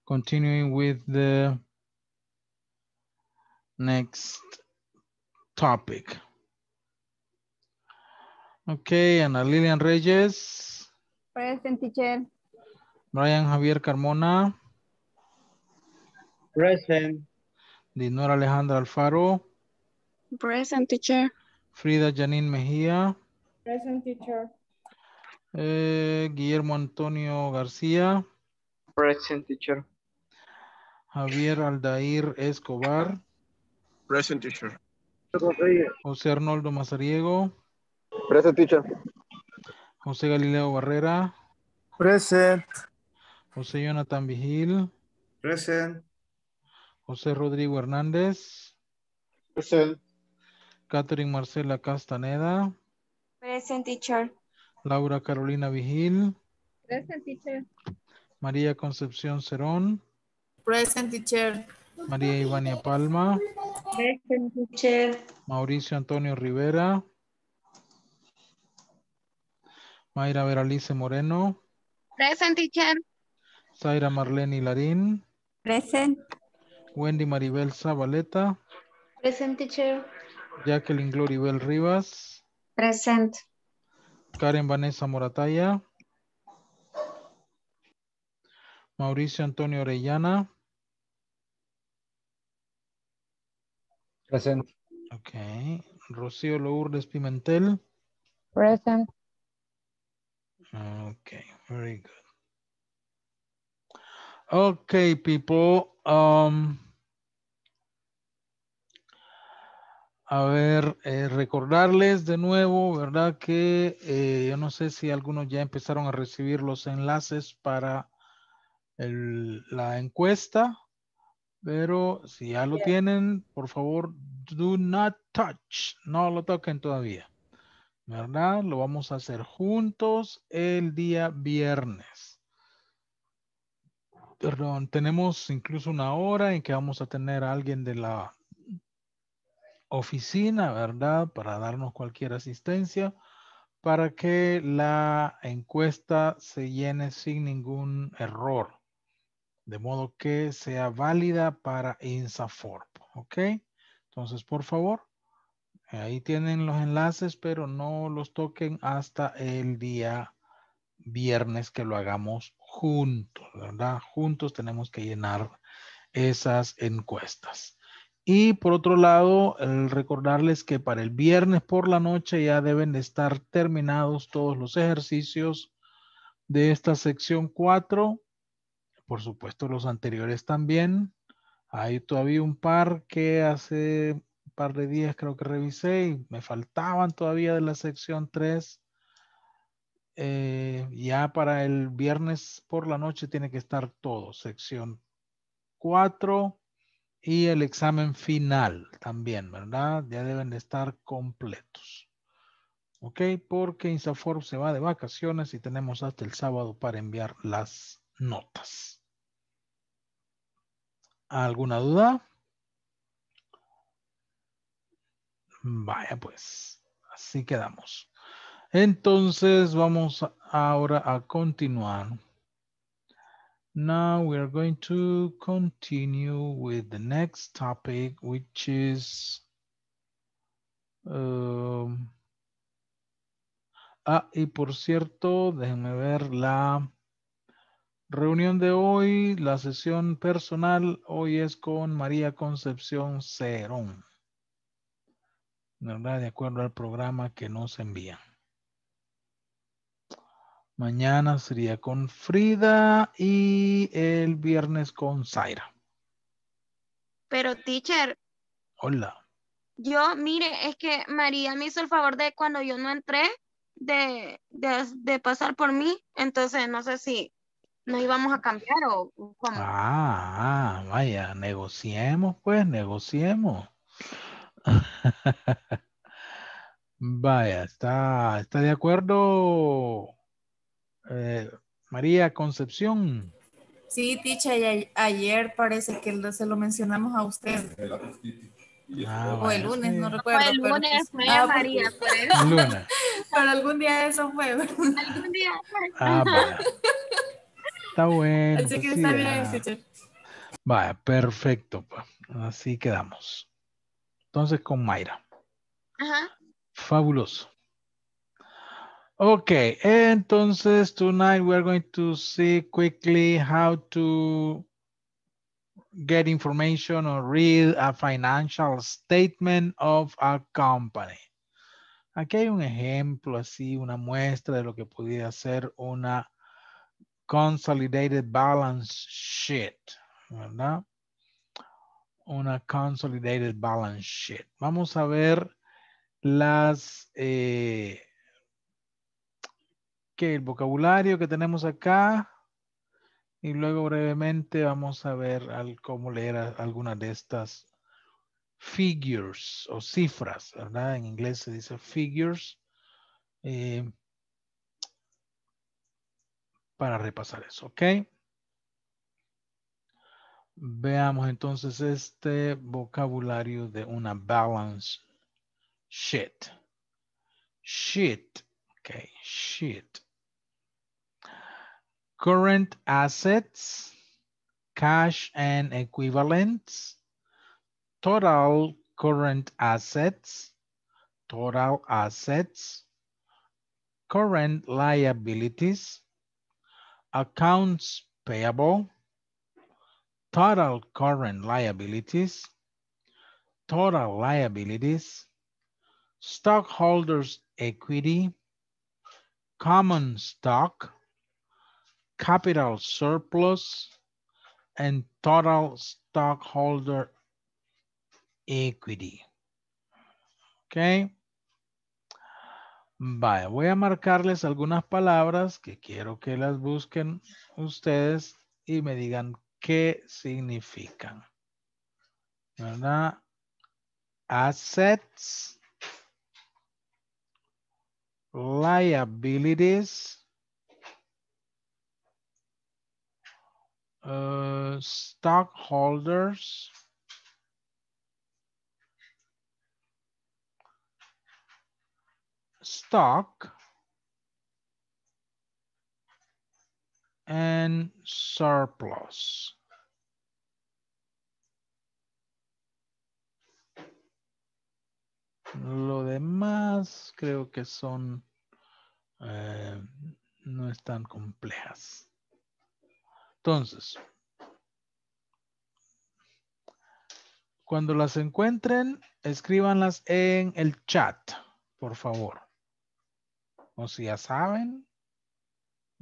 continuing with the next topic. Okay, Ana Lilian Reyes,
Present teacher.
Brian Javier Carmona,
Present.
Dinora Alejandra Alfaro,
Present teacher.
Frida Janine Mejía,
Present teacher.
eh, Guillermo Antonio García,
Present teacher.
Javier Aldair Escobar,
Present teacher.
José Arnoldo Mazariego,
Present teacher.
José Galileo Barrera,
Present.
José Jonathan Vigil,
Present.
José Rodrigo Hernández,
Present.
Catherine Marcela Castaneda,
Present teacher.
Laura Carolina Vigil,
Present teacher.
María Concepción Cerón,
Present teacher.
María Ivania Palma,
Present teacher.
Mauricio Antonio Rivera, Mayra Veralice Moreno,
Present teacher.
Zaira Marlene Larín,
Present.
Wendy Maribel Zabaleta,
Present teacher.
Jacqueline Gloribel Rivas,
Present.
Karen Vanessa Morataya, Mauricio Antonio Orellana,
Present.
ok, Rocío Lourdes Pimentel,
Present.
Okay, very good. Okay, people. Um, a ver, eh, recordarles de nuevo, ¿verdad? Que eh, yo no sé si algunos ya empezaron a recibir los enlaces para el- la encuesta, pero si ya lo tienen, por favor, do not touch, no lo toquen todavía. ¿verdad? Lo vamos a hacer juntos el día viernes. Perdón, tenemos incluso una hora en que vamos a tener a alguien de la oficina, ¿verdad? Para darnos cualquier asistencia para que la encuesta se llene sin ningún error. De modo que sea válida para INSAFORP, ¿ok? Entonces, por favor, Ahí tienen los enlaces, pero no los toquen hasta el día viernes que lo hagamos juntos, ¿verdad? Juntos tenemos que llenar esas encuestas. Y por otro lado, el recordarles que para el viernes por la noche ya deben de estar terminados todos los ejercicios de esta sección 4. Por supuesto, los anteriores también. Hay todavía un par que hace par de días creo que revisé y me faltaban todavía de la sección 3. Eh, ya para el viernes por la noche tiene que estar todo, sección 4 y el examen final también, ¿verdad? Ya deben de estar completos. ¿Ok? Porque Insaform se va de vacaciones y tenemos hasta el sábado para enviar las notas. ¿Alguna duda? Vaya pues, así quedamos. Entonces vamos ahora a continuar. Now we are going to continue with the next topic, which is um, ah, y por cierto, déjenme ver la reunión de hoy, la sesión personal hoy es con María Concepción Cerón. ¿verdad? De acuerdo al programa que nos envían. Mañana sería con Frida y el viernes con Zaira.
Pero teacher,
Hola.
yo, mire, es que María me hizo el favor de cuando yo no entré, de, de, de pasar por mí, entonces no sé si nos íbamos a cambiar o cómo.
Ah, vaya, negociemos pues, negociemos. Vaya, está, está de acuerdo eh, María Concepción.
Sí, teacher, y ayer parece que lo- se lo mencionamos a usted.
Ah,
O el lunes,
sí.
no recuerdo.
el
pero
lunes
pues-
fue
ah,
María, por eso.
El lunes.
Pero algún día eso fue.
Algún día.
Ah, vaya. Está bueno.
Así que
pues
está bien,
ah.
teacher.
Vaya, perfecto. pues. Así quedamos. Entonces con Mayra.
Ajá.
Fabuloso. Okay, entonces tonight we're going to see quickly how to get information or read a financial statement of a company. Aquí hay un ejemplo así, una muestra de lo que podría ser una consolidated balance sheet, ¿verdad? Una consolidated balance sheet. Vamos a ver las eh, que el vocabulario que tenemos acá y luego brevemente vamos a ver cómo leer algunas de estas figures o cifras, ¿verdad? En inglés se dice figures. eh, para repasar eso, ¿ok? Veamos entonces este vocabulario de una balance sheet. Sheet, ok, sheet. Current assets, cash and equivalents, total current assets, total assets, current liabilities, accounts payable, total current liabilities, total liabilities, stockholders equity, common stock, capital surplus, and total stockholder equity. Ok. Vaya, voy a marcarles algunas palabras que quiero que las busquen ustedes y me digan qué significan. ¿Verdad? Assets, liabilities, uh, stockholders, stock, and surplus. Lo demás creo que son, eh, no están complejas. Entonces, cuando las encuentren, escríbanlas en el chat, por favor. O si ya saben,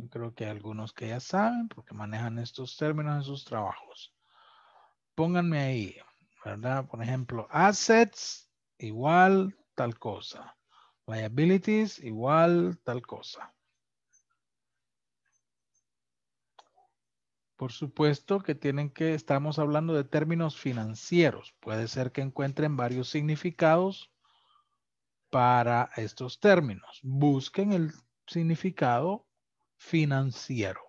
creo que hay algunos que ya saben porque manejan estos términos en sus trabajos. Pónganme ahí, ¿verdad? Por ejemplo, assets igual tal cosa. Liabilities igual tal cosa. Por supuesto que tienen que, estamos hablando de términos financieros. Puede ser que encuentren varios significados para estos términos. Busquen el significado financiero.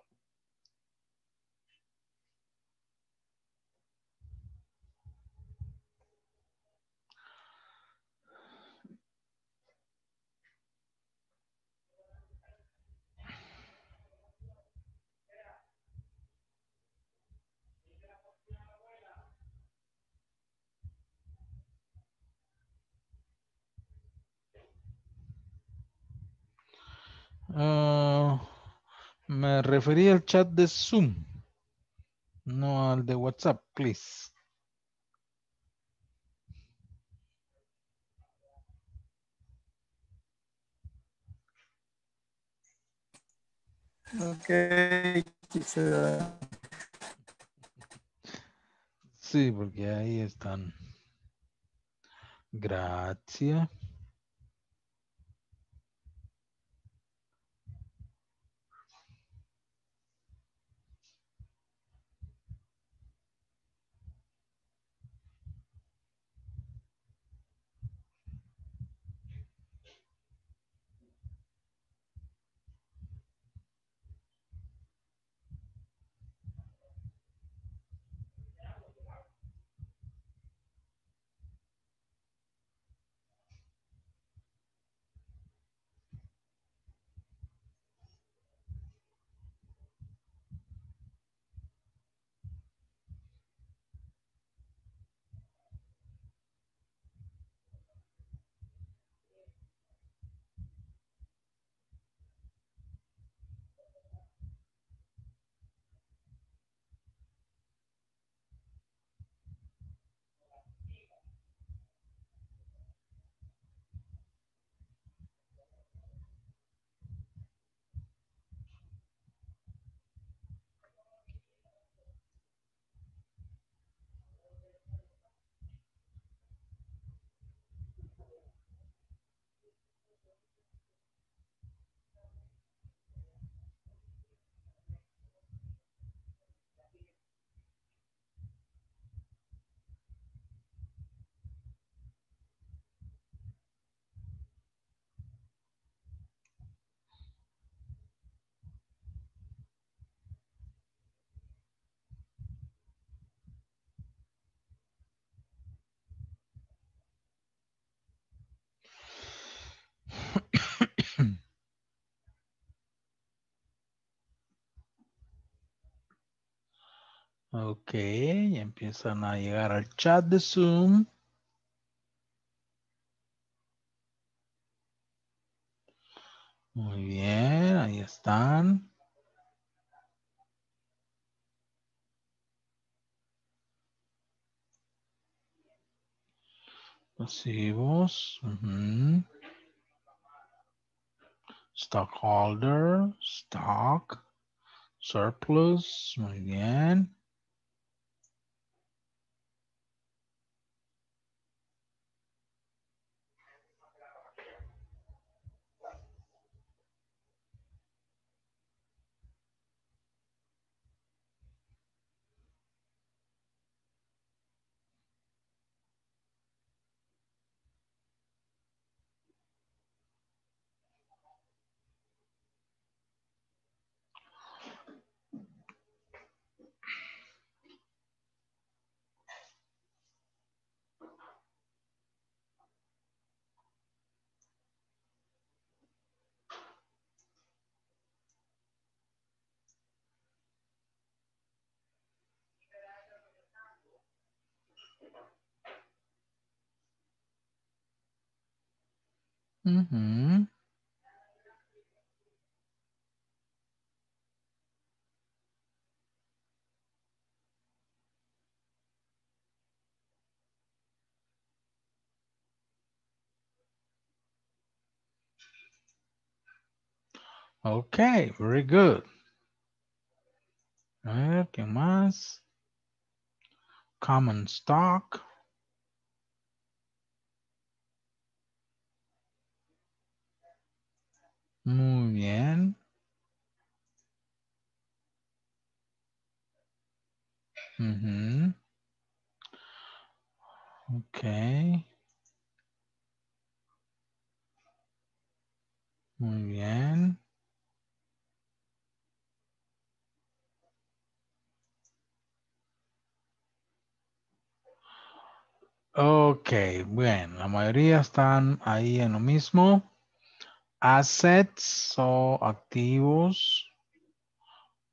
Ah, me refería al chat de Zoom, no al de WhatsApp, please.
Ok, teacher.
Sí, porque ahí están. Gracias. Ok, empiezan a llegar al chat de Zoom. Muy bien, ahí están. Pasivos. ujú. Stockholder, stock, surplus, muy bien. Ujú. Okay, very good. A ver, ¿qué más? Common stock. Muy bien. Ujú. Ok. Muy bien. Ok, bueno, la mayoría están ahí en lo mismo. Assets o activos.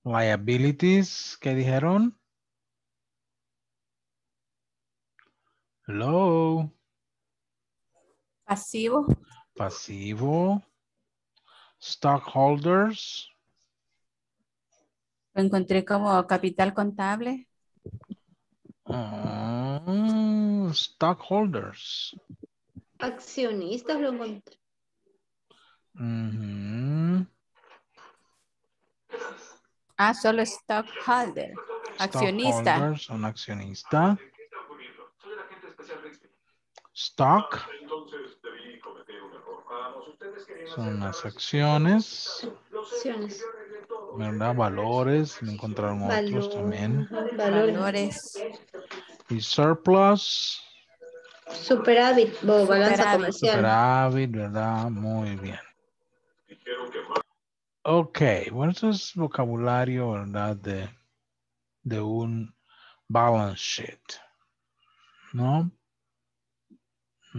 Liabilities, ¿qué dijeron? Hello.
Pasivo.
Pasivo. Stockholders.
Lo encontré como capital contable.
Ah, stockholders.
Accionistas lo encontré.
Ujú.
Ah, solo stockholder. Accionista.
Un accionista. Stock. Son las acciones,
Acciones.
¿verdad? Valores, me encontraron otros
Valor-
también.
ajá, valores.
Y surplus,
Superávit o balanza
Superávit.
comercial.
superávit, ¿verdad? Muy bien. Ok, bueno, eso es vocabulario, ¿verdad? De, de un balance sheet, ¿no?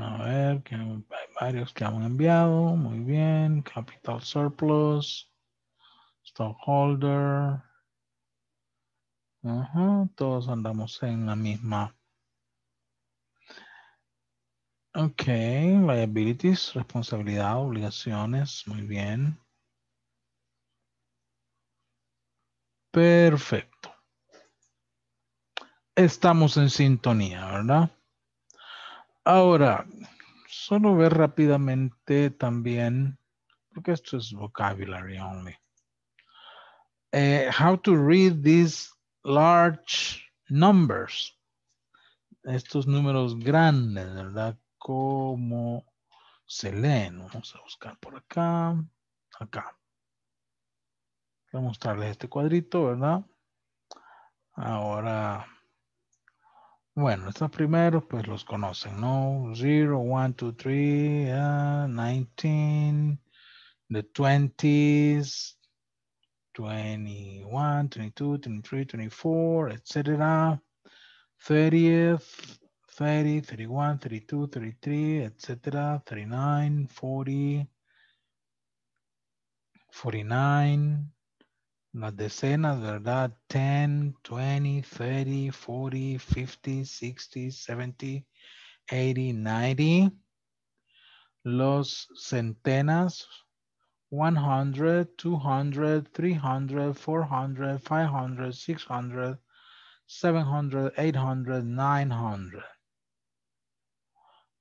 A ver, que hay varios que han enviado. Muy bien. Capital surplus. Stockholder. Ajá, todos andamos en la misma. Ok, liabilities, responsabilidad, obligaciones. Muy bien. Perfecto. Estamos en sintonía, ¿verdad? Ahora, solo ver rápidamente también, porque esto es vocabulary only. Eh, how to read these large numbers. Estos números grandes, ¿verdad? ¿Cómo se leen? Vamos a buscar por acá. Acá. Voy a mostrarles este cuadrito, ¿verdad? Ahora, bueno, estos primeros pues los conocen, ¿no? 0, 1, 2, 3, 19, the 20s, 21, 22, 23, 24, etcétera. 30th, 30, 31, 32, 33, etcétera. 39, 40, 49, Las decenas, ¿verdad? 10, 20, 30, 40, 50, 60, 70, 80, 90. Los centenas, 100, 200, 300, 400, 500, 600, 700, 800, 900.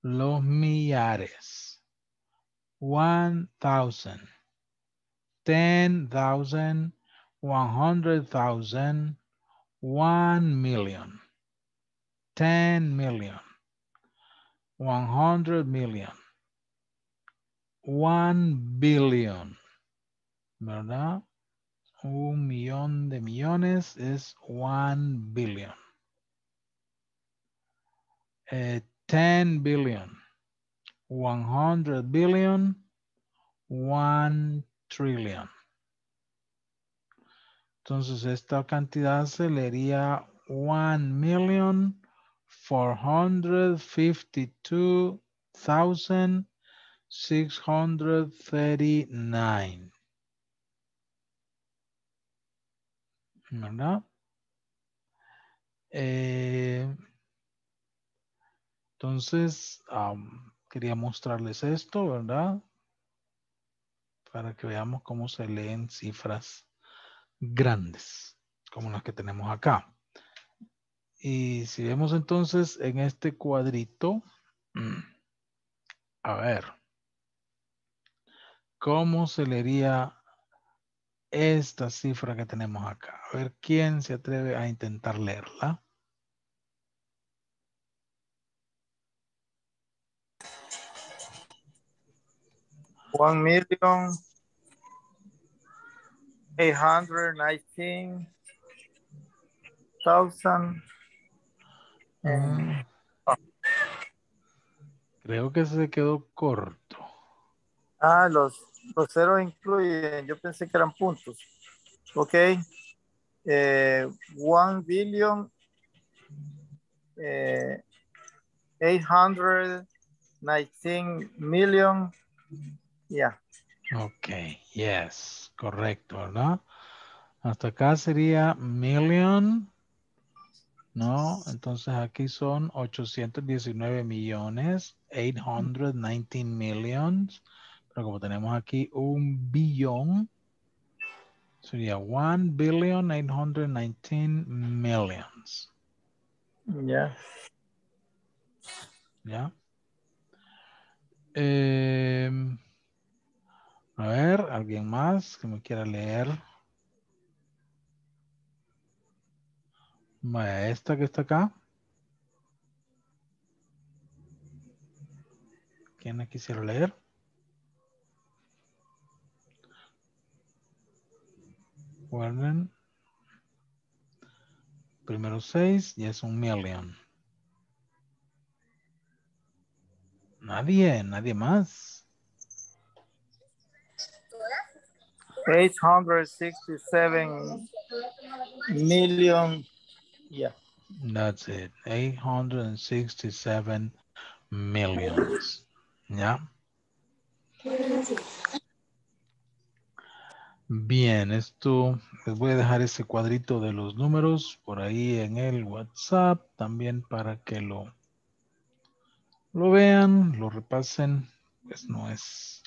Los millares, 1000, 10,000, 100,000, 1 million, 10 million, 100 million, 1 billion, ¿verdad? Un millón de millones es 1 billion. Eh, 10 billion, 100 billion, 1 trillion. Entonces esta cantidad se leería 1 million 452,639. ¿Verdad? Eh, entonces, quería mostrarles esto, ¿verdad? Para que veamos cómo se leen cifras grandes, como las que tenemos acá. Y si vemos entonces en este cuadrito, a ver, ¿cómo se leería esta cifra que tenemos acá? A ver, ¿quién se atreve a intentar leerla?
One million eight hundred nineteen thousand.
Mm. Creo que se quedó corto.
Ah, los, los ceros incluyen, yo pensé que eran puntos. Ok. Eh, one billion eh, eight hundred nineteen million. Yeah.
Ok, yes, correcto, ¿verdad? Hasta acá sería million, ¿no? Entonces aquí son 819 millones, 819 millions, pero como tenemos aquí un billón, sería 1 billion 819 millions,
Yeah.
¿ya? Em, a ver, ¿alguien más que me quiera leer? Esta que está acá. ¿Quién la quisiera leer? Guarden. Primero seis y es un million. Nadie, nadie más.
867 million. Yeah.
That's it. 867 millions. ¿Ya? Bien, esto les voy a dejar ese cuadrito de los números por ahí en el WhatsApp también para que lo, lo vean, lo repasen. Pues no es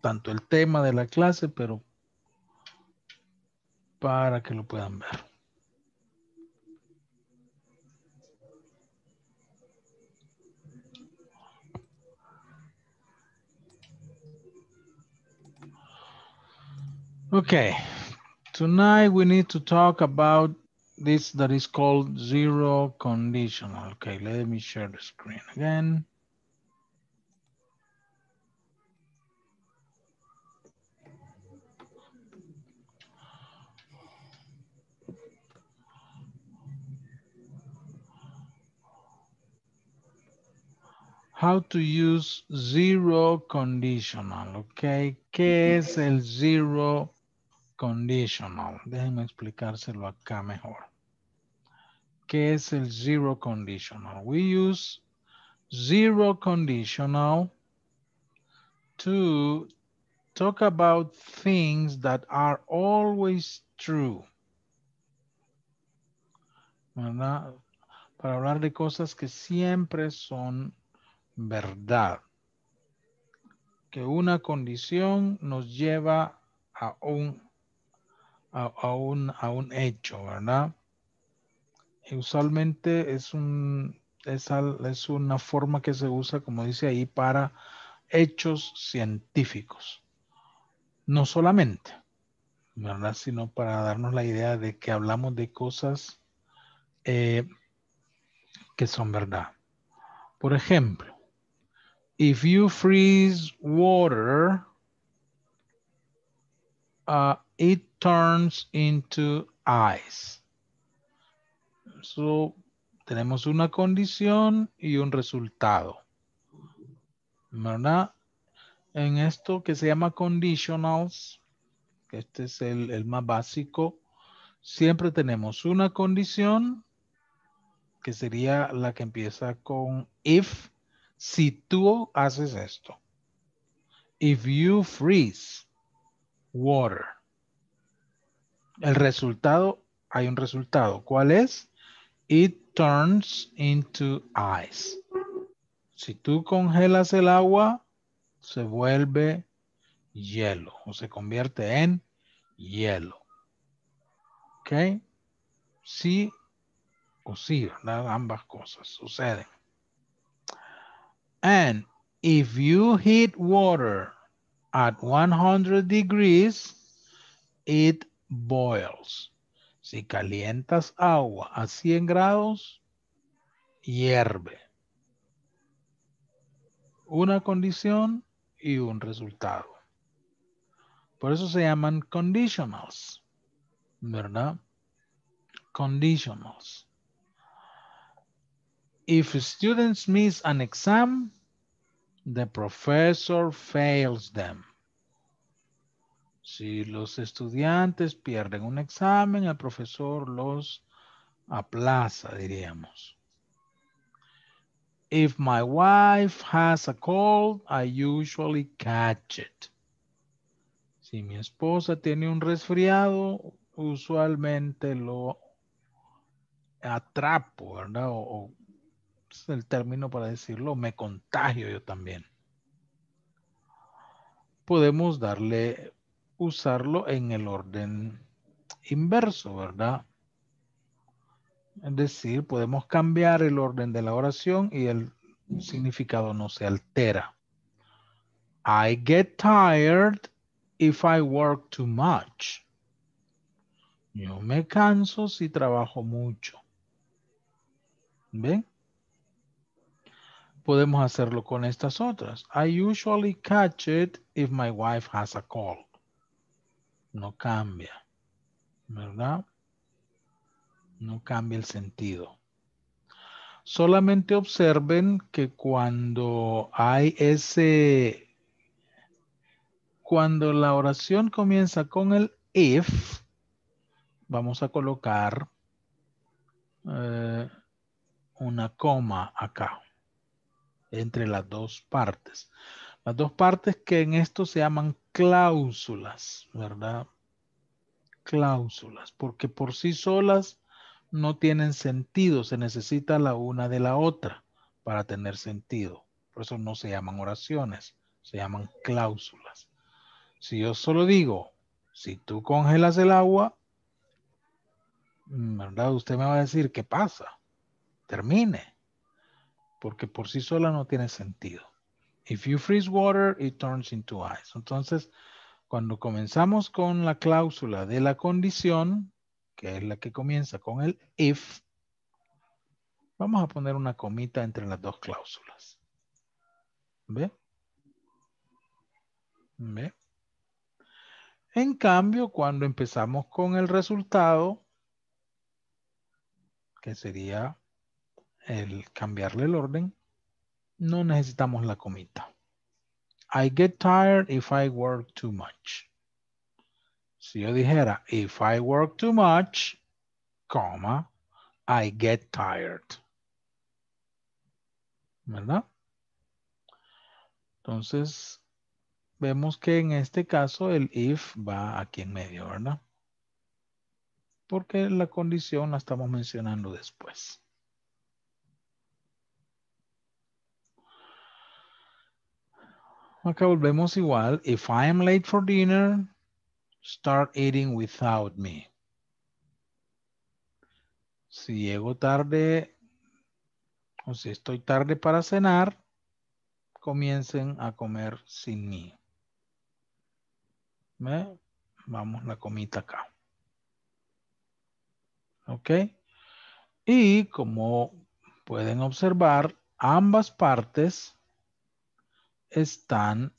tanto el tema de la clase, pero para que lo puedan ver. Okay, tonight we need to talk about this that is called zero conditional. Okay, let me share the screen again. How to use zero conditional, okay? ¿Qué es el zero conditional? Déjenme explicárselo acá mejor. ¿Qué es el zero conditional? We use zero conditional to talk about things that are always true. ¿Verdad? Para hablar de cosas que siempre son verdad. Que una condición nos lleva a un, a, un, a un hecho, ¿verdad? Y usualmente es, un, es, es una forma que se usa, como dice ahí, para hechos científicos. No solamente, ¿verdad? Sino para darnos la idea de que hablamos de cosas eh, que son verdad. Por ejemplo, if you freeze water, uh, it turns into ice. So, tenemos una condición y un resultado. ¿Verdad? En esto que se llama conditionals, este es el más básico, siempre tenemos una condición que sería la que empieza con if, si tú haces esto. If you freeze water. El resultado, hay un resultado. ¿Cuál es? It turns into ice. Si tú congelas el agua, se vuelve hielo o se convierte en hielo. ¿Ok? Sí o sí, ¿verdad? Ambas cosas suceden. And if you heat water at 100 degrees, it boils. Si calientas agua a 100 grados, hierve. Una condición y un resultado. Por eso se llaman conditionals, ¿verdad? Conditionals. If students miss an exam, the professor fails them. Si los estudiantes pierden un examen, el profesor los aplaza, diríamos. If my wife has a cold, I usually catch it. Si mi esposa tiene un resfriado, usualmente lo atrapo, ¿verdad? El término para decirlo, me contagio yo también. Podemos darle, usarlo en el orden inverso, ¿verdad? Es decir, podemos cambiar el orden de la oración y el significado no se altera. I get tired if I work too much. Yo me canso si trabajo mucho. ¿Ven? Podemos hacerlo con estas otras. I usually catch it if my wife has a cold. No cambia. ¿Verdad? No cambia el sentido. Solamente observen que cuando hay ese, cuando la oración comienza con el if, vamos a colocar eh, una coma acá, entre las dos partes. Las dos partes que en esto se llaman cláusulas, ¿verdad? Cláusulas, porque por sí solas no tienen sentido, se necesita la una de la otra para tener sentido. Por eso no se llaman oraciones, se llaman cláusulas. Si yo solo digo, si tú congelas el agua, ¿verdad? Usted me va a decir, ¿qué pasa? Termine. Porque por sí sola no tiene sentido. If you freeze water, it turns into ice. Entonces, cuando comenzamos con la cláusula de la condición, que es la que comienza con el if, vamos a poner una comita entre las dos cláusulas. ¿Ve? ¿Ve? En cambio, cuando empezamos con el resultado, que sería el cambiarle el orden, no necesitamos la comita. I get tired if I work too much. Si yo dijera, if I work too much, coma, I get tired. ¿Verdad? Entonces, vemos que en este caso el if va aquí en medio, ¿verdad? Porque la condición la estamos mencionando después. Acá volvemos igual. If I am late for dinner, start eating without me. Si llego tarde o si estoy tarde para cenar, comiencen a comer sin mí. ¿Ve? Vamos la comita acá. ¿Ok? Y como pueden observar, ambas partes están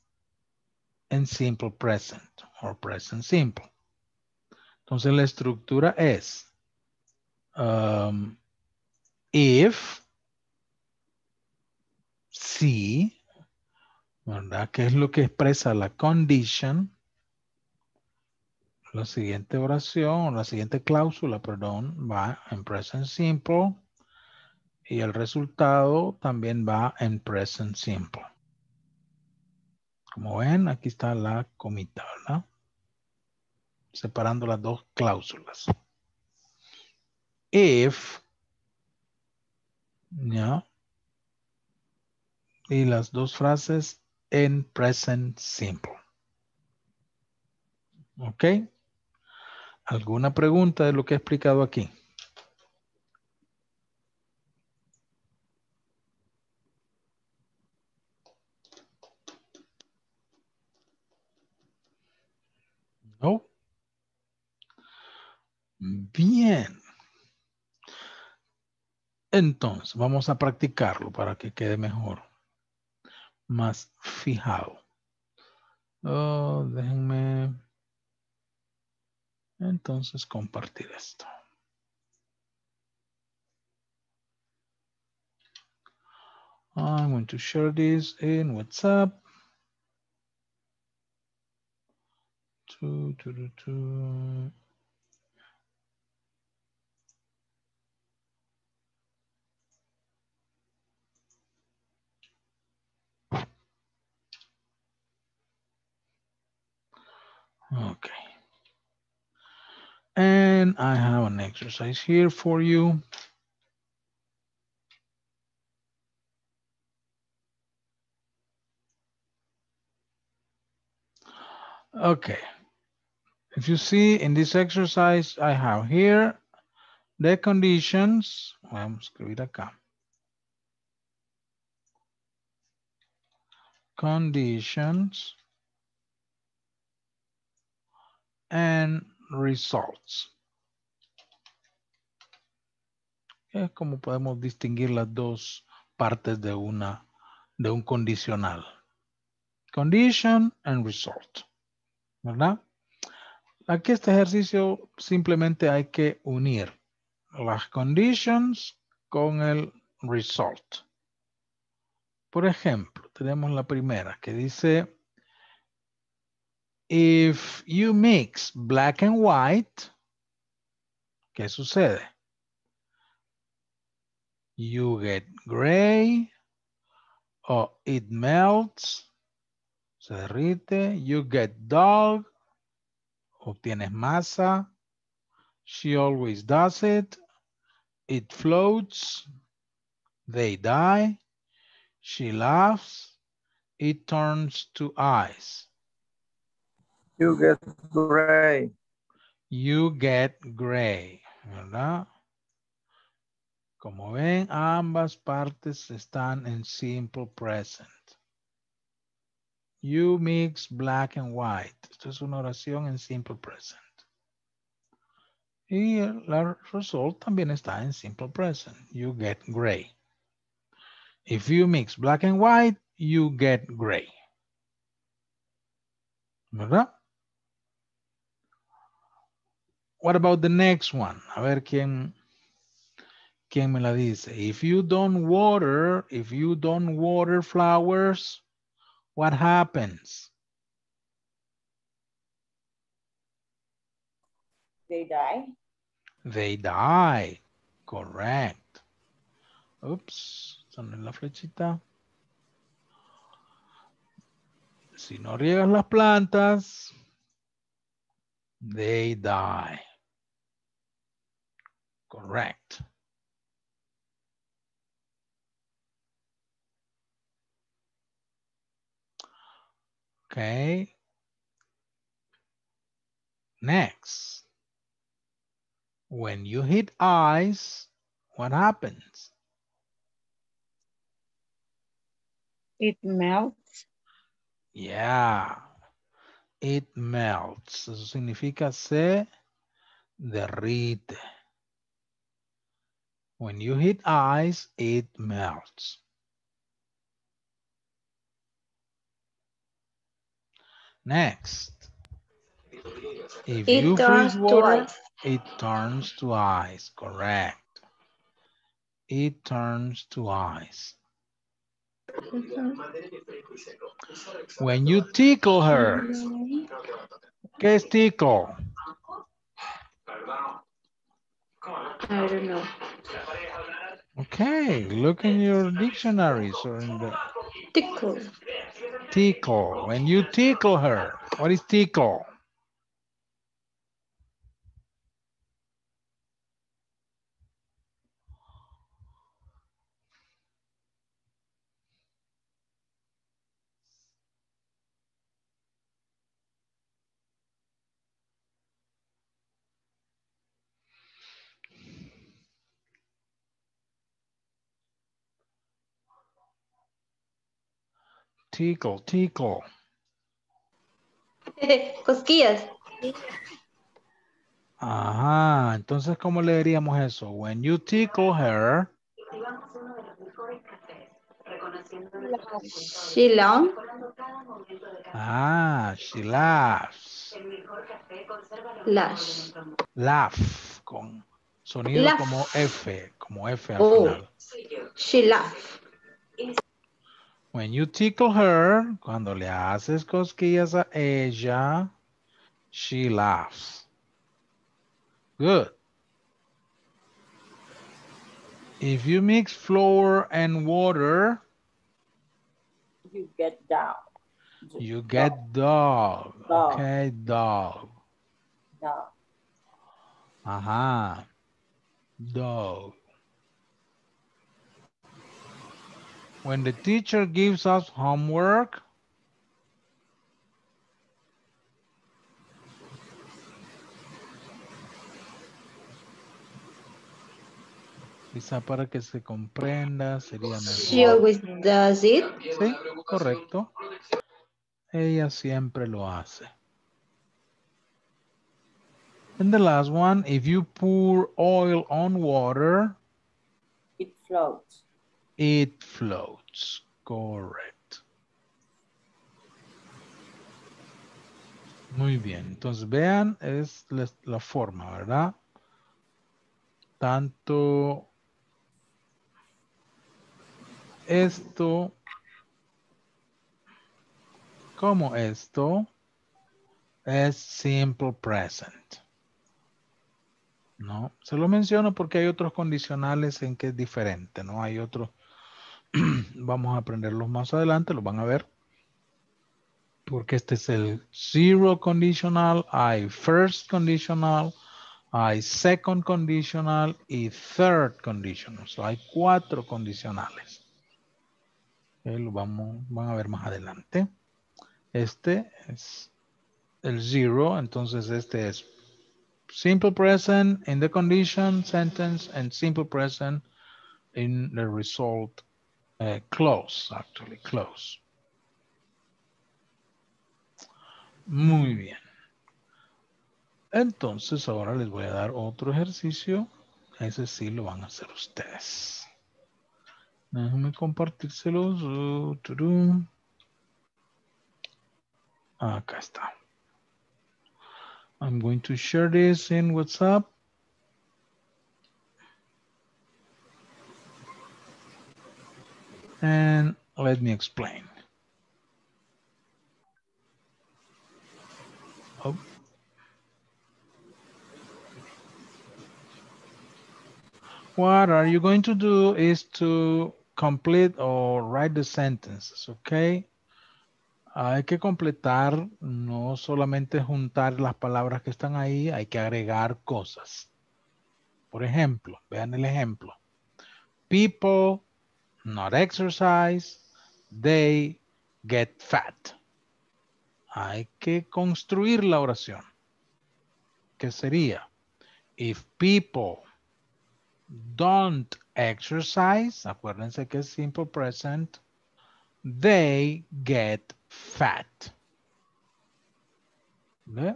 en simple present o present simple. Entonces la estructura es um, if, si, ¿verdad? ¿Qué es lo que expresa la condition? La siguiente oración, la siguiente cláusula, perdón, va en present simple y el resultado también va en present simple. Como ven, aquí está la comita, ¿verdad? Separando las dos cláusulas. If, ¿ya? Y las dos frases en present simple. ¿Ok? ¿Alguna pregunta de lo que he explicado aquí? No. Bien. Entonces, vamos a practicarlo para que quede mejor. Más fijado. Oh, déjenme entonces compartir esto. I'm going to share this in WhatsApp. Okay. And I have an exercise here for you. Okay. If you see in this exercise, I have here the conditions. Vamos a escribir acá. Conditions and results. Es como podemos distinguir las dos partes de una de un condicional. Condition and result. ¿Verdad? Aquí este ejercicio simplemente hay que unir las conditions con el result. Por ejemplo, tenemos la primera que dice If you mix black and white, ¿qué sucede? You get gray, or it melts, se derrite. You get dog, obtienes masa. She always does it. It floats. They die. She laughs. It turns to ice.
You get gray.
You get gray, ¿verdad? Como ven, ambas partes están en simple present. You mix black and white. Esto es una oración en simple present. Y la result también está en simple present. You get gray. If you mix black and white, you get gray. ¿Verdad? What about the next one? A ver quién, quién me la dice. If you don't water, if you don't water flowers, what happens?
They die.
They die. Correct. Oops, son en la flechita. Si no riegas las plantas, they die. Correct. Okay. Next. When you hit ice, what happens?
It melts.
Yeah. It melts. Eso significa se derrite. When you hit ice, it melts. Next. If
It
you
turns
freeze
to
water,
ice.
it turns to ice. Correct. It turns to ice. When you tickle her, mm-hmm. ¿qué es tickle?
I don't know.
Okay, look in your dictionaries or in the
Tickle.
tickle. When you tickle her, what is tickle? Tickle, tickle.
Cosquillas.
Ajá, entonces, ¿cómo le diríamos eso? When you tickle her,
She long.
ah, she laughs.
Lash.
Laugh, con sonido
Laugh.
como F, como F al
Oh.
final.
She laugh.
When you tickle her, cuando le haces cosquillas a ella, she laughs. Good. If you mix flour and water,
You get down.
you get dog.
Dog.
Okay, dog.
Down.
Ajá. Dog. When the teacher gives us homework, quizá para que se comprenda sería
She always does it.
Sí, correcto. Ella siempre lo hace. And the last one, if you pour oil on water,
It floats.
It floats. Correct. Muy bien. Entonces, vean, es la, la forma, ¿verdad? Tanto esto como esto es simple present. ¿No? Se lo menciono porque hay otros condicionales en que es diferente, ¿no? Hay otros, vamos a aprenderlos más adelante, los van a ver. Porque este es el zero conditional, hay first conditional, hay second conditional y third conditional. So, hay cuatro condicionales. Eh, lo vamos, van a ver más adelante. Este es el zero, entonces este es simple present in the condition sentence and simple present in the result uh, clause, actually close. Muy bien. Entonces ahora les voy a dar otro ejercicio. Ese sí lo van a hacer ustedes. Déjenme compartírselos. Uh. Acá está. I'm going to share this in WhatsApp. And let me explain. Oh. What are you going to do is to complete or write the sentences, okay? Hay que completar, no solamente juntar las palabras que están ahí, hay que agregar cosas. Por ejemplo, vean el ejemplo. People not exercise, they get fat. Hay que construir la oración. ¿Qué sería? If people don't exercise, acuérdense que es simple present, they get fat. ¿Ve?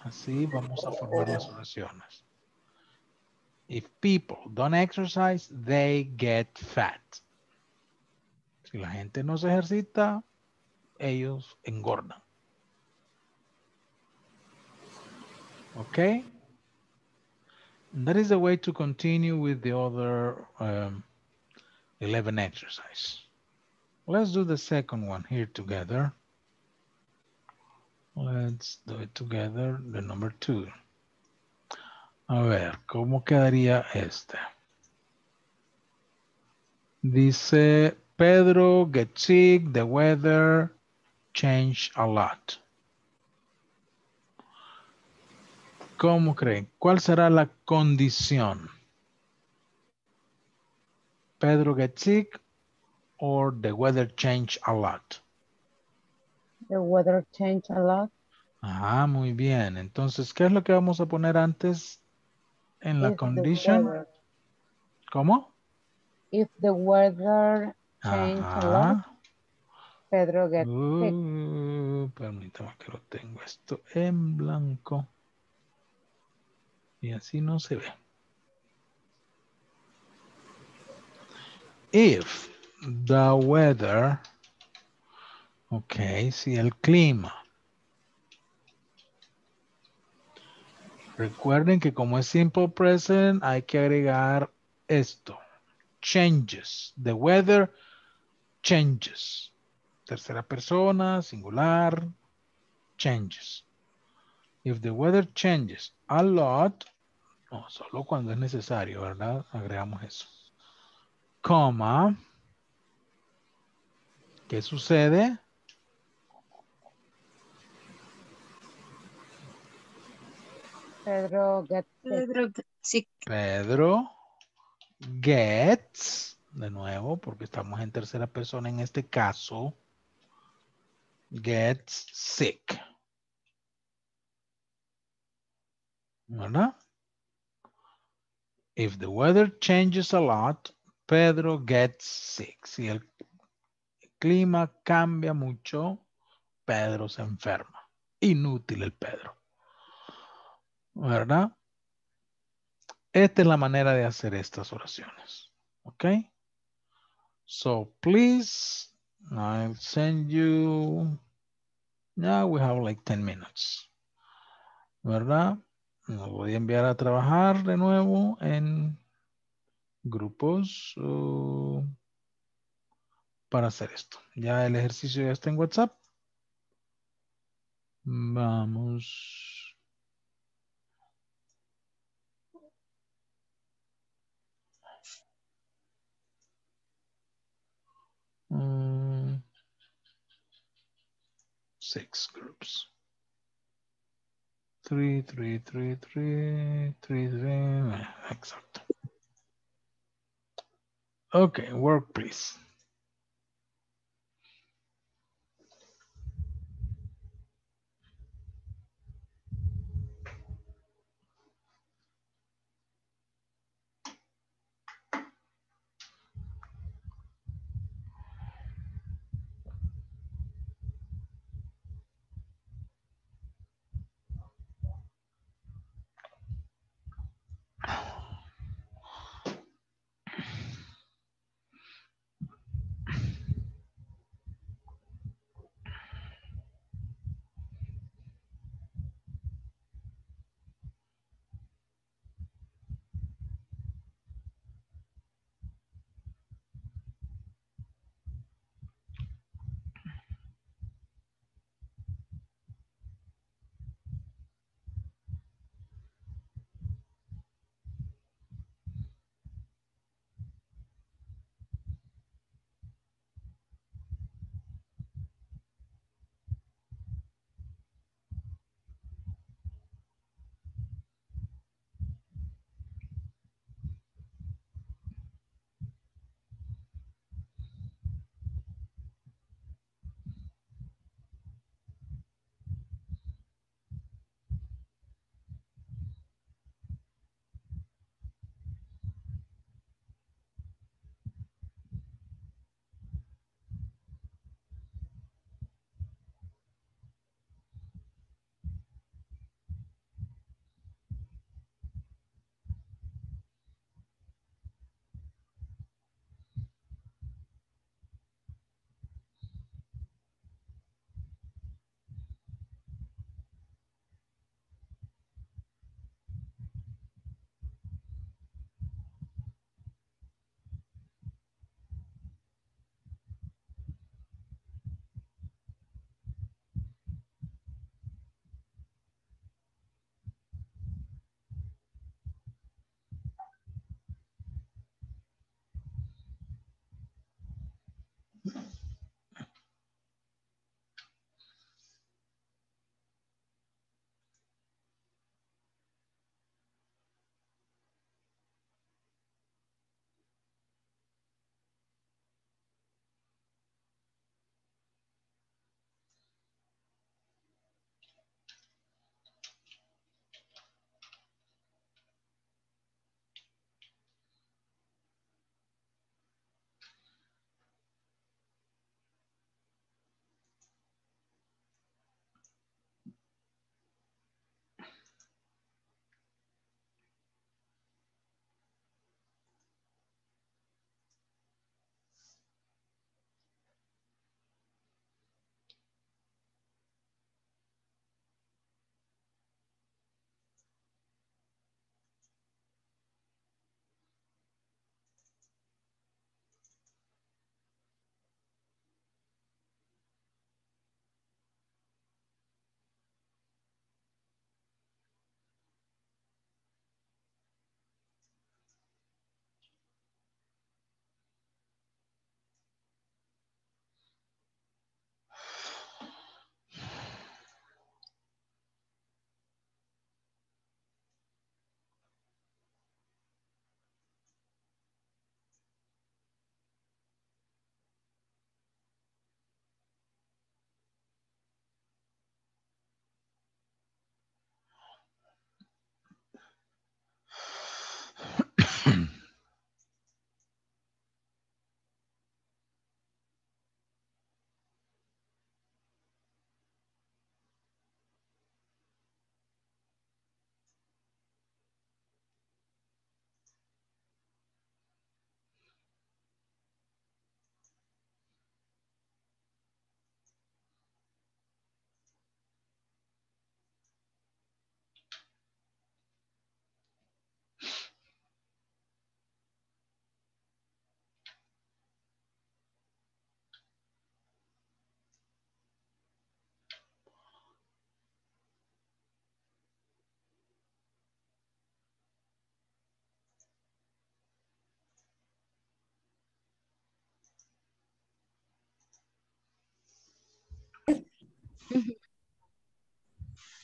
Así vamos a formar las oraciones. If people don't exercise, they get fat. Si la gente no se ejercita, ellos engordan. Okay? And that is the way to continue with the other um, 11 exercise. Let's do the second one here together. Let's do it together, the number two. A ver, ¿cómo quedaría este? Dice, Pedro gets sick, the weather changed a lot. ¿Cómo creen? ¿Cuál será la condición? Pedro gets sick or the weather changed a lot?
The weather changed a lot.
Ah, muy bien. Entonces, ¿qué es lo que vamos a poner antes en la
If the
condition?
weather-
¿Cómo?
If the weather changed a lot. Pedro sick.
Uh, permítame que lo tengo esto en blanco. Y así no se ve. If the weather, ok, si el clima. Recuerden que como es simple present, hay que agregar esto. Changes. The weather changes. Tercera persona, singular, changes. If the weather changes a lot, no, solo cuando es necesario, ¿verdad? Agregamos eso. Coma. ¿Qué sucede?
Pedro gets sick.
Pedro sick.
Pedro gets, de nuevo, porque estamos en tercera persona en este caso, gets sick. ¿Verdad? If the weather changes a lot, Pedro gets sick. Si el clima cambia mucho, Pedro se enferma. Inútil el Pedro. ¿Verdad? Esta es la manera de hacer estas oraciones. ¿Ok? So please, I'll send you. Now we have like 10 minutes. ¿Verdad? Nos voy a enviar a trabajar de nuevo en grupos uh, para hacer esto. Ya el ejercicio ya está en WhatsApp. Vamos. Mm, six groups. Three, three, three, three, three, three. eh, Exacto. Okay, work please. Mm-hmm.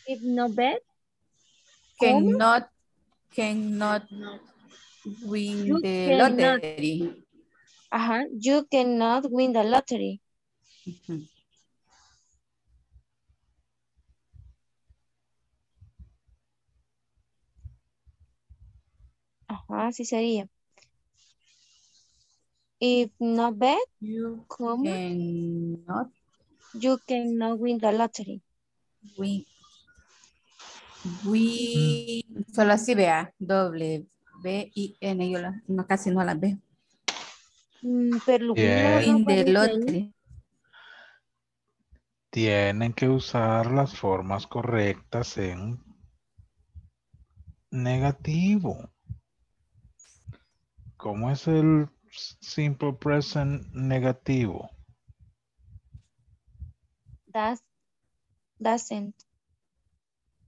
If no bet,
Cannot, cannot win
You
the
cannot.
lottery.
ajá, you cannot win the lottery.
Ujú.
Ajá, sí sería. If no bet,
You
¿cómo?
cannot
You cannot win the lottery.
win. Win. Solo así vea. Doble. B I N. Yo la- no, casi no las veo.
Mm, pero no
Win the lottery.
Tienen que usar las formas correctas en negativo. ¿Cómo es el simple present negativo?
Does, doesn't.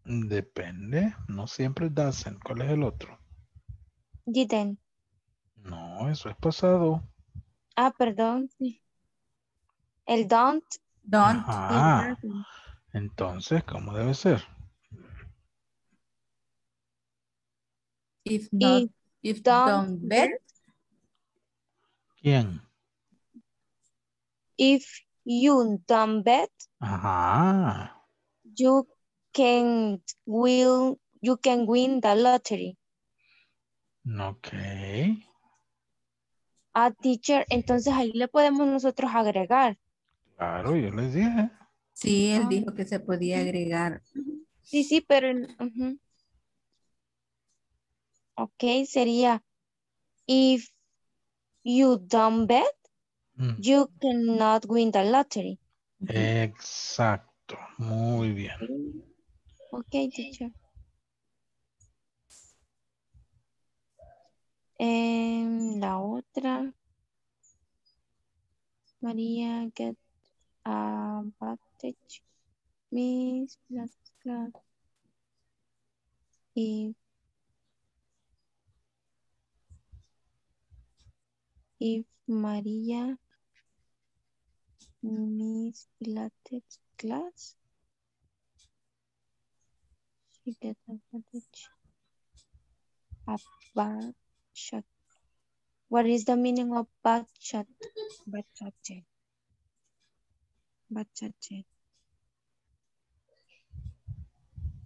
Depende, no siempre doesn't. ¿Cuál es el otro?
Didn't.
No, eso es pasado.
Ah, perdón. El don't.
Don't.
Ajá. Entonces, ¿cómo debe ser?
If not,
If
if
don't
don't bet,
¿Quién?
If you don't bet,
Ajá.
you can will you can win the lottery.
Ok.
A teacher, entonces ahí le podemos nosotros agregar.
Claro, yo les dije.
sí, él
Ah.
dijo que se podía agregar.
Sí, sí, pero ujú. Ok, sería if you don't bet,
Mm,
you cannot win the lottery.
Exacto. Muy bien.
Ok, teacher. Em, la otra. María get advantage. Miss plus class. If if María Miss Pilates class, she get advantage. A bad shot. What is the meaning of bad shot? Bad shot. Bad shot.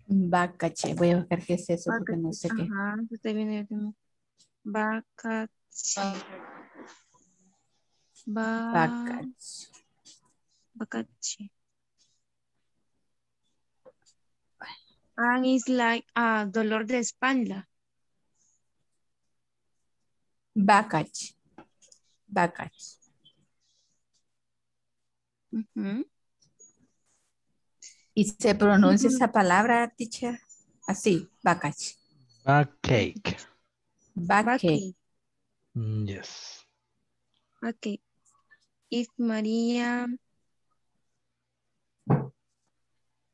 Bacache. Voy a buscar qué es eso porque no sé qué.
Ajá, estoy viendo yo también. Bacache. Ba-
Bacache.
Bacache. And it's like ah, dolor de espalda.
Bacache. Bacache.
Ujú.
Y se pronuncia esa palabra, teacher, así, bacache.
Backache.
Backache.
Mm, Yes.
Okay. If María.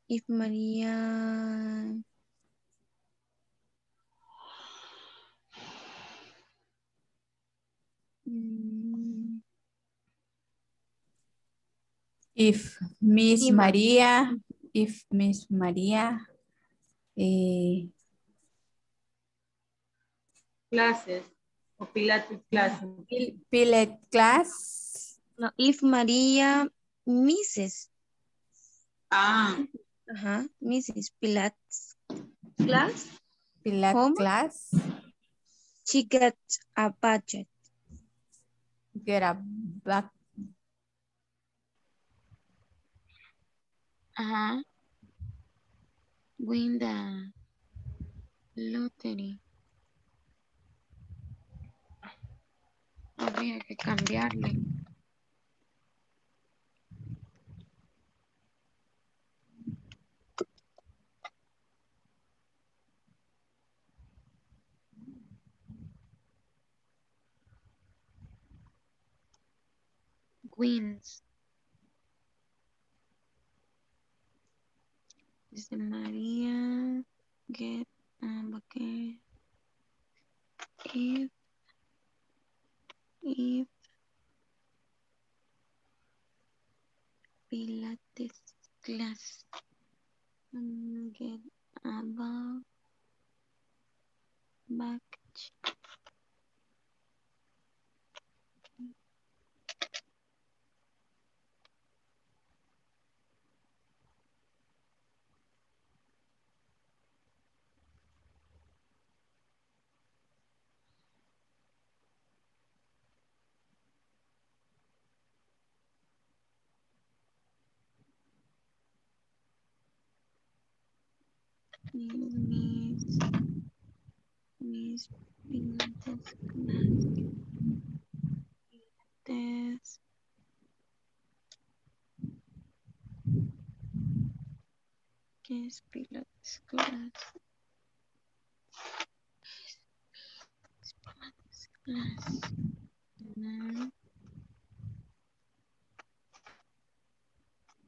If María.
If Miss
ma.
María, if Miss María, eh,
Clases o pilates clases.
Pil- Pilet class,
No, if María Mrs.
Ah,
Ajá, Mrs. Pilates class.
Pilat
¿Cómo?
class,
She gets a budget.
get a back,
Ajá. Win the lottery. Habría que cambiarle. Wins. Dice María. Get. Um, okay. If. If. Pilates class. Um, get above back. Mis, mis. Pilates. ¿Qué es pilates class?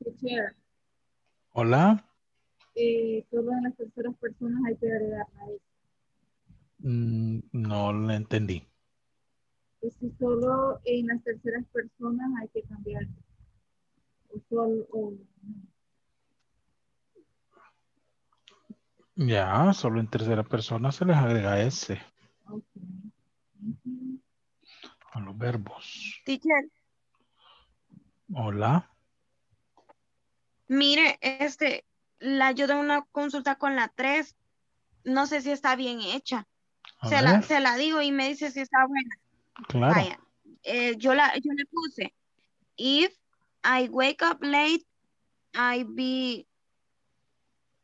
Pilates
Hola.
Eh, solo en las terceras personas hay que agregar a eso.
Mm, no lo entendí.
Y si solo en las terceras personas hay que cambiar. O solo, o
Ya, solo en tercera persona se les agrega ese a los verbos.
Teacher,
Hola.
mire, este, la yo tengo una consulta con la 3. No sé si está bien hecha. Se la, se la digo y me dice si está buena.
Claro.
Vaya, eh, yo, la, yo le puse, if I wake up late, I be,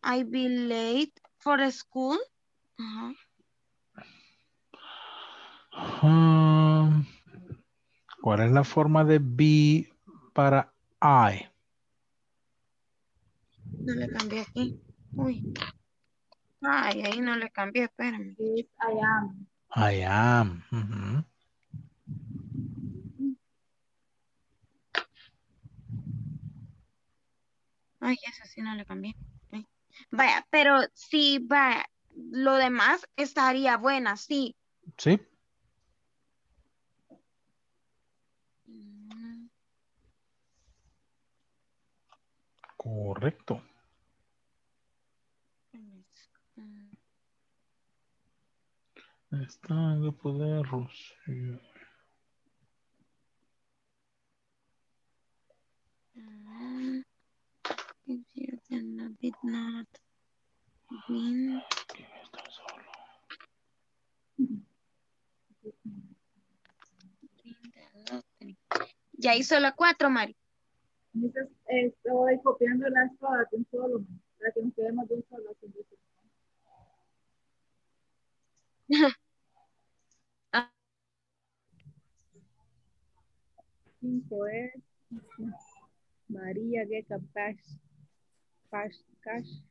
I be late for school. Ajá.
Um, ¿Cuál es la forma de be para I?
No le cambié aquí. Uy. Ay, ahí no le cambié, espérame.
es I am.
I am. Ujú.
Ay, eso sí no le cambié. Vaya, pero sí, vaya, lo demás estaría buena, sí.
Sí.
Mm,
Correcto. Está en el poder Rocío.
mm. If you can a bit not been Ya hizo la cuatro, Mari.
Estoy copiando las todas de un solo, para que nos quedemos de un solo. sin decir. Cinco es María Geka Pash, Pash, Cash,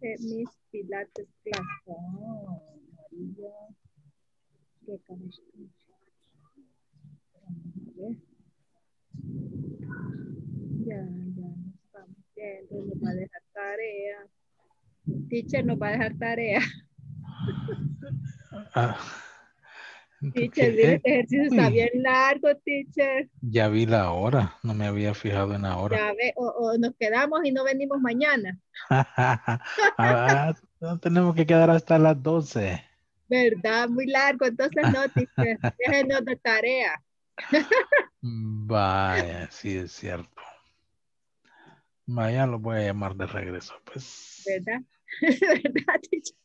eh, Miss Pilates Class. Oh, María Geka Pash. Vamos a ver. Ya, ya, nos estamos viendo, nos va a dejar tarea. Teacher nos va a dejar tarea.
Ah,
Teacher, este ejercicio está
Uy.
bien largo, teacher.
Ya vi la hora, no me había fijado en la hora.
Ya ve, o, o nos quedamos y no venimos mañana.
Ah, no tenemos que quedar hasta las 12.
¿Verdad? Muy largo, entonces no, teacher. Déjenos de tarea.
Vaya, sí es cierto. Vaya, lo voy a llamar de regreso, pues.
¿Verdad? ¿Verdad, teacher?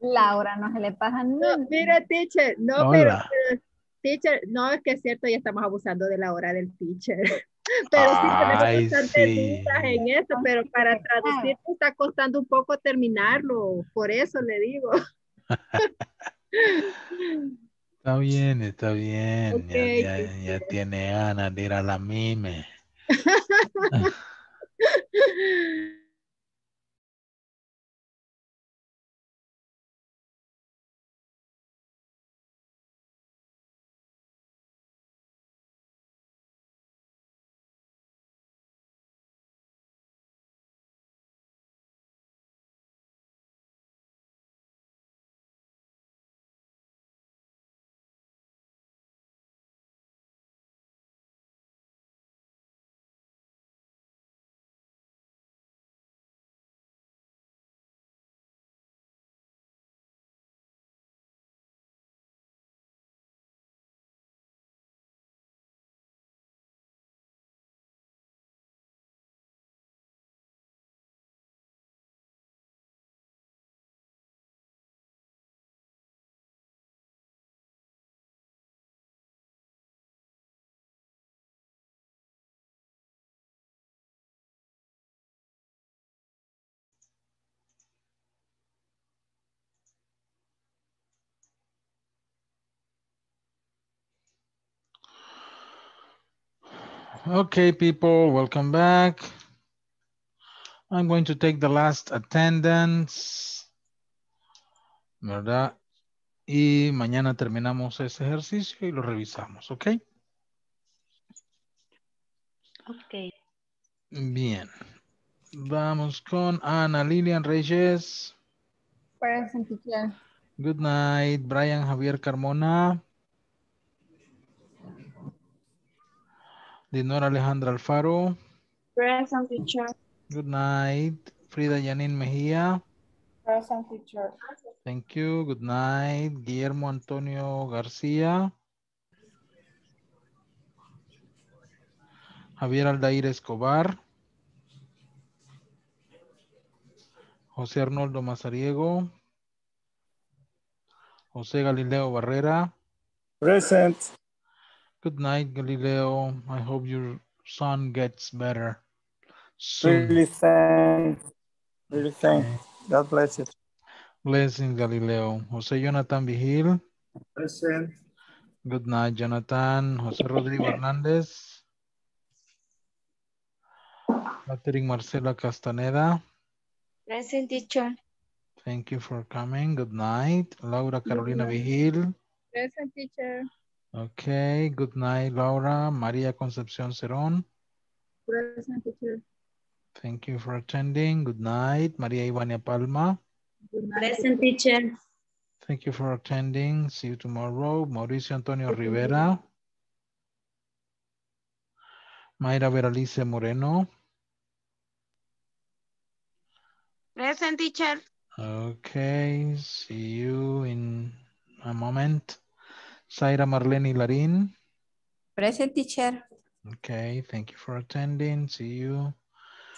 Laura, no se le pasa
No,
nada.
mira, teacher, no, pero,
Hola.
pero, teacher, no es que es cierto, ya estamos abusando de la hora del teacher. Pero sí tenemos
Ay,
bastantes
sí.
dudas en eso, pero para traducir me está costando un poco terminarlo, por eso le digo.
Está bien, está bien. Ya, ya tiene ganas de ir a la mime. Okay, people, welcome back. I'm going to take the last attendance. ¿Verdad? Y mañana terminamos ese ejercicio y lo revisamos, ¿ok?
Ok.
Bien. Vamos con Ana Lilian Reyes.
Present teacher.
Good night. Brian Javier Carmona. Dinora Alejandra Alfaro.
Present teacher.
Good night. Frida Yanin Mejía.
Present teacher.
Thank you. Good night. Guillermo Antonio García. Javier Aldair Escobar. José Arnoldo Mazariego. José Galileo Barrera.
Present.
Good night, Galileo. I hope your son gets better soon.
Really thanks. Really thanks. God bless you.
Blessings, Galileo. José Jonathan Vigil.
Present.
Good night, Jonathan. José Rodrigo Hernández. Catherine Marcela Castaneda.
Present teacher.
Thank you for coming. Good night. Laura Carolina Vigil.
Present teacher.
Okay. Good night, Laura. María Concepción Cerón.
Present teacher.
Thank you for attending. Good night. María Ivania Palma.
Present teacher.
Thank you for attending. See you tomorrow. Mauricio Antonio Rivera. Mayra Veralice Moreno.
Present teacher.
Okay, see you in a moment. Zaira Marlene Larín.
Present teacher.
Okay, thank you for attending. See you.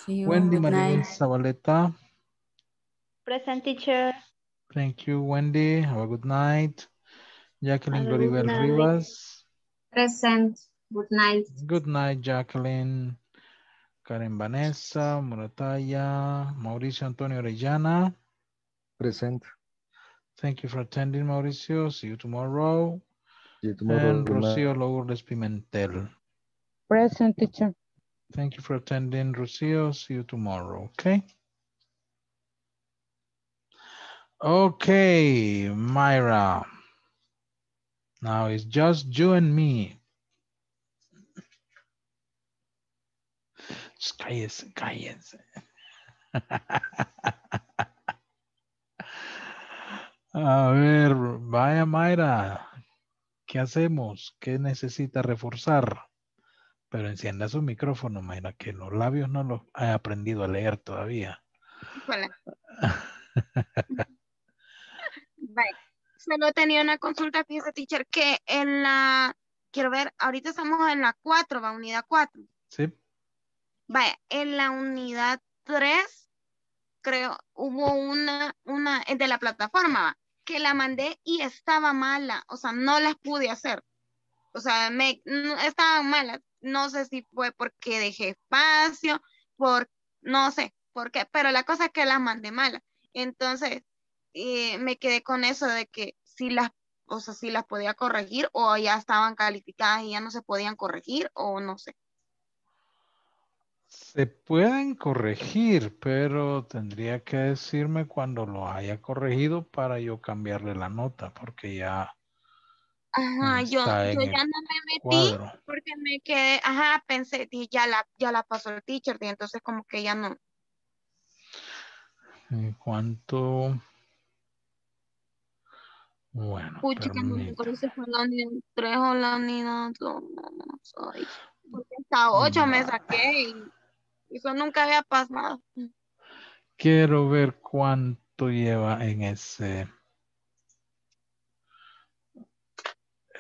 See you.
Wendy
Good
Maribel
night.
Zabaleta.
Present teacher.
Thank you, Wendy. Have a good night. Jacqueline
Have a good
Gloribel
night.
Rivas.
Present. Good night.
Good night, Jacqueline. Karen Vanessa, Murataya, Mauricio Antonio Orellana.
Present.
Thank you for attending, Mauricio. See you tomorrow.
See you tomorrow.
And
Good night.
Rocio Lourdes Pimentel.
Present teacher.
Thank you for attending, Rocio. See you tomorrow, okay? Okay, Myra. Now it's just you and me. Just Cállense, cállense. A ver, vaya Mayra. ¿Qué hacemos? ¿Qué necesita reforzar? Pero encienda su micrófono, Mayra, que los labios no los he aprendido a leer todavía.
Vaya, Solo tenía una consulta, fíjese, teacher, que en la, quiero ver, ahorita estamos en la 4, va, unidad 4.
Sí.
Vaya, en la unidad 3, creo, hubo una, una, eh, de la plataforma, va, que la mandé y estaba mala, o sea, no las pude hacer. O sea, me, no, estaban malas. No sé si fue porque dejé espacio, por, no sé por qué, pero la cosa es que las mandé malas. Entonces, eh, me quedé con eso de que si las, o sea, si las podía corregir o ya estaban calificadas y ya no se podían corregir o no sé.
Se pueden corregir, pero tendría que decirme cuando lo haya corregido para yo cambiarle la nota, porque ya
Ajá, yo,
en
yo
el
ya no me metí
cuadro.
porque me quedé, ajá, pensé, dije, ya la, ya la pasó el teacher, y entonces como que ya no.
¿En cuánto? Bueno,
Pucha, que no me fue la unidad 3 o la unidad 2, no, no soy. Porque hasta 8 me saqué y eso nunca había pasado.
Quiero ver cuánto lleva en ese.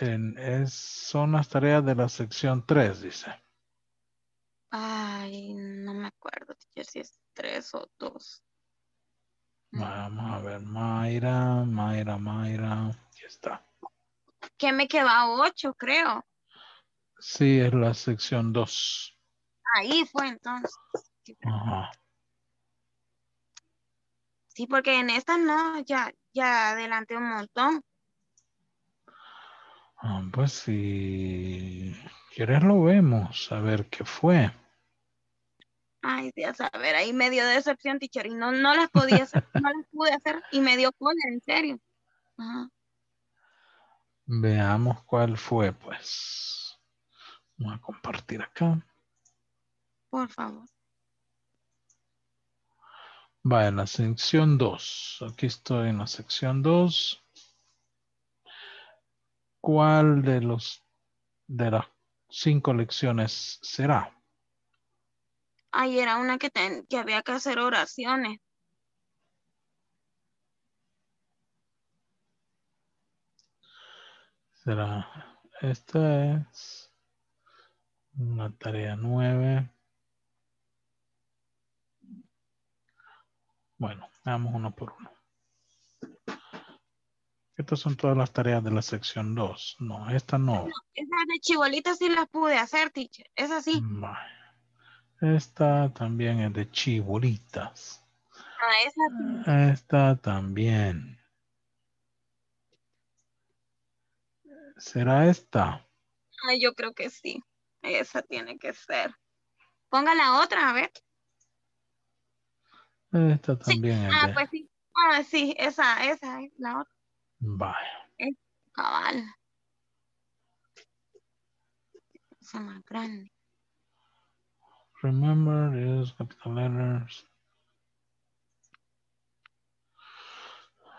En, es, son las tareas de la sección 3, dice.
Ay, no me acuerdo, teacher, si es 3 o 2.
Vamos a ver, Mayra, Mayra, Mayra. Aquí está.
Que me queda 8, creo.
Sí, es la sección 2.
Ahí fue entonces.
Ajá.
Sí, porque en esta no, ya, ya adelanté un montón.
Ah, pues sí. ¿Quieres lo vemos? A ver qué fue.
Ay, Dios, a ver, ahí me dio decepción, teacher, y no, no las podía hacer, no las pude hacer, y me dio cólera, en serio. Ajá.
Veamos cuál fue, pues. Vamos a compartir acá.
Por favor.
Va en la sección 2. Aquí estoy en la sección 2. ¿Cuál de los de las cinco lecciones será?
Ay, era una que, ten- que había que hacer oraciones.
Será. Esta es una tarea 9. Bueno, veamos uno por uno. Estas son todas las tareas de la sección 2. No, esta no.
Esas de chibolita sí las pude hacer, teacher. Es así.
Esta también es de chibolitas.
Ah, esa sí.
Esta también. ¿Será esta?
Ay, yo creo que sí. Esa tiene que ser. Ponga la otra, a ver.
Esta también es
Ah,
de...
pues sí. Ah, sí, esa, esa es la otra.
Vaya.
Es cabal. Esa más grande.
Remember is capital letters.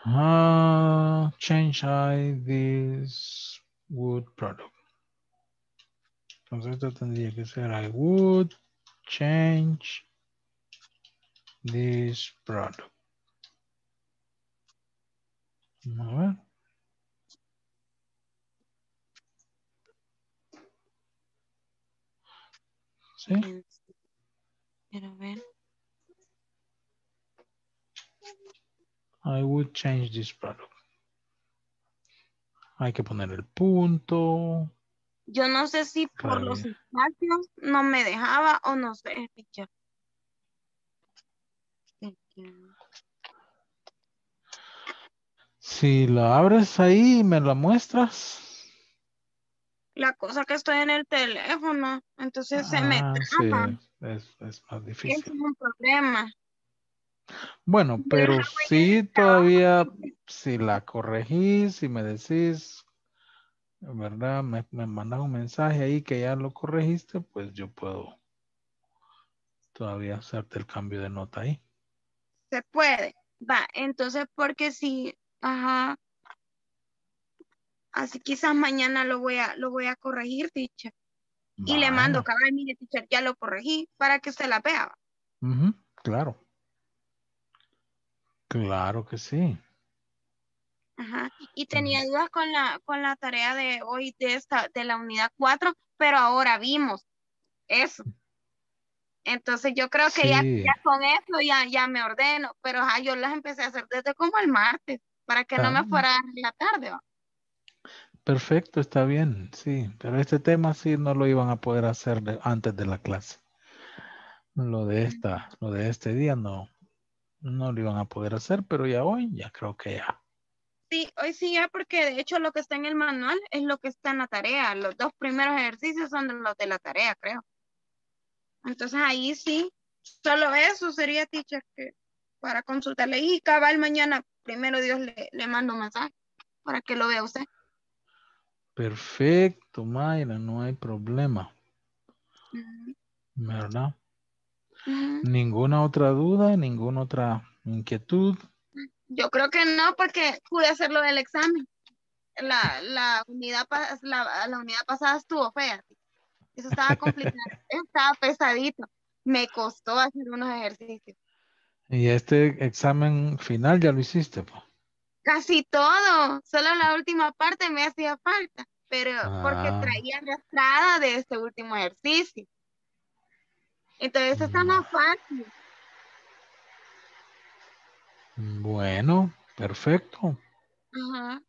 Ah, change I this wood product. Entonces esto tendría que ser I would change this product. A ver. ¿Sí?
Quiero ver.
I would change this product. Hay que poner el punto.
Yo no sé si por los espacios no me dejaba o no sé, teacher.
Si lo abres ahí y me lo muestras.
La cosa que estoy en el teléfono, entonces se me
Ah,
traba.
sí, es, es más
Ese
difícil.
es un problema.
Bueno, pero sí todavía, si la corregís, si me decís, ¿verdad? Me, me mandas un mensaje ahí que ya lo corregiste, pues yo puedo todavía hacerte el cambio de nota ahí.
Se puede. Va, entonces porque si, ajá. Así quizás mañana lo voy a, lo voy a corregir, teacher. Y le mando, cabal, mire, teacher, ya lo corregí para que usted la vea.
Ujú, claro. Claro que sí.
Ajá. Y tenía dudas con la, con la tarea de hoy de esta, de la unidad 4, pero ahora vimos eso. Entonces yo creo que ya,
Sí.
ya con eso ya, ya me ordeno, pero yo las empecé a hacer desde como el martes, para que no me
Ah.
fuera la tarde. ¿va?
Perfecto, está bien, sí, pero este tema sí no lo iban a poder hacer de- antes de la clase. Lo de esta, lo de este día no, no lo iban a poder hacer, pero ya hoy ya creo que ya.
Sí, hoy sí ya, porque de hecho lo que está en el manual es lo que está en la tarea. Los dos primeros ejercicios son los de la tarea, creo. Entonces ahí sí, solo eso sería, teacher, que para consultarle. Y cabal mañana, primero Dios le, le mando un mensaje para que lo vea usted.
Perfecto, Mayra, no hay problema,
Ujú,
¿verdad? Ninguna otra duda, ninguna otra inquietud.
Yo creo que no, porque pude hacerlo del examen. La, la, unidad, la, la unidad pasada estuvo fea. Eso estaba complicado, estaba pesadito. Me costó hacer unos ejercicios.
Y este examen final ya lo hiciste.
Casi todo, solo la última parte me hacía falta, pero porque
Ah.
traía arrastrada de este último ejercicio. Entonces está más fácil.
Bueno, perfecto.
Ajá.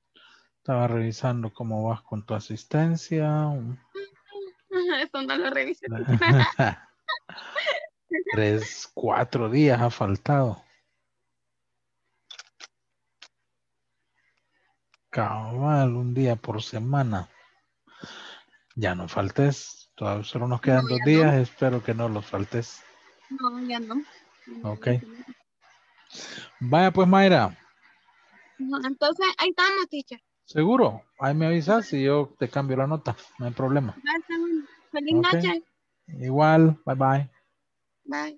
Estaba revisando cómo vas con tu asistencia.
Eso no lo revisé.
Tres, cuatro días ha faltado. Cabal, un día por semana. Ya no faltes. Todavía solo nos quedan
No,
dos días.
no.
Espero que no los faltes.
No, ya no.
Ok. Vaya pues, Mayra.
Entonces, ahí estamos, teacher.
Seguro. Ahí me avisas y yo te cambio la nota. No hay problema.
Gracias. Feliz
Ok.
noche.
Igual. Bye bye.
Bye.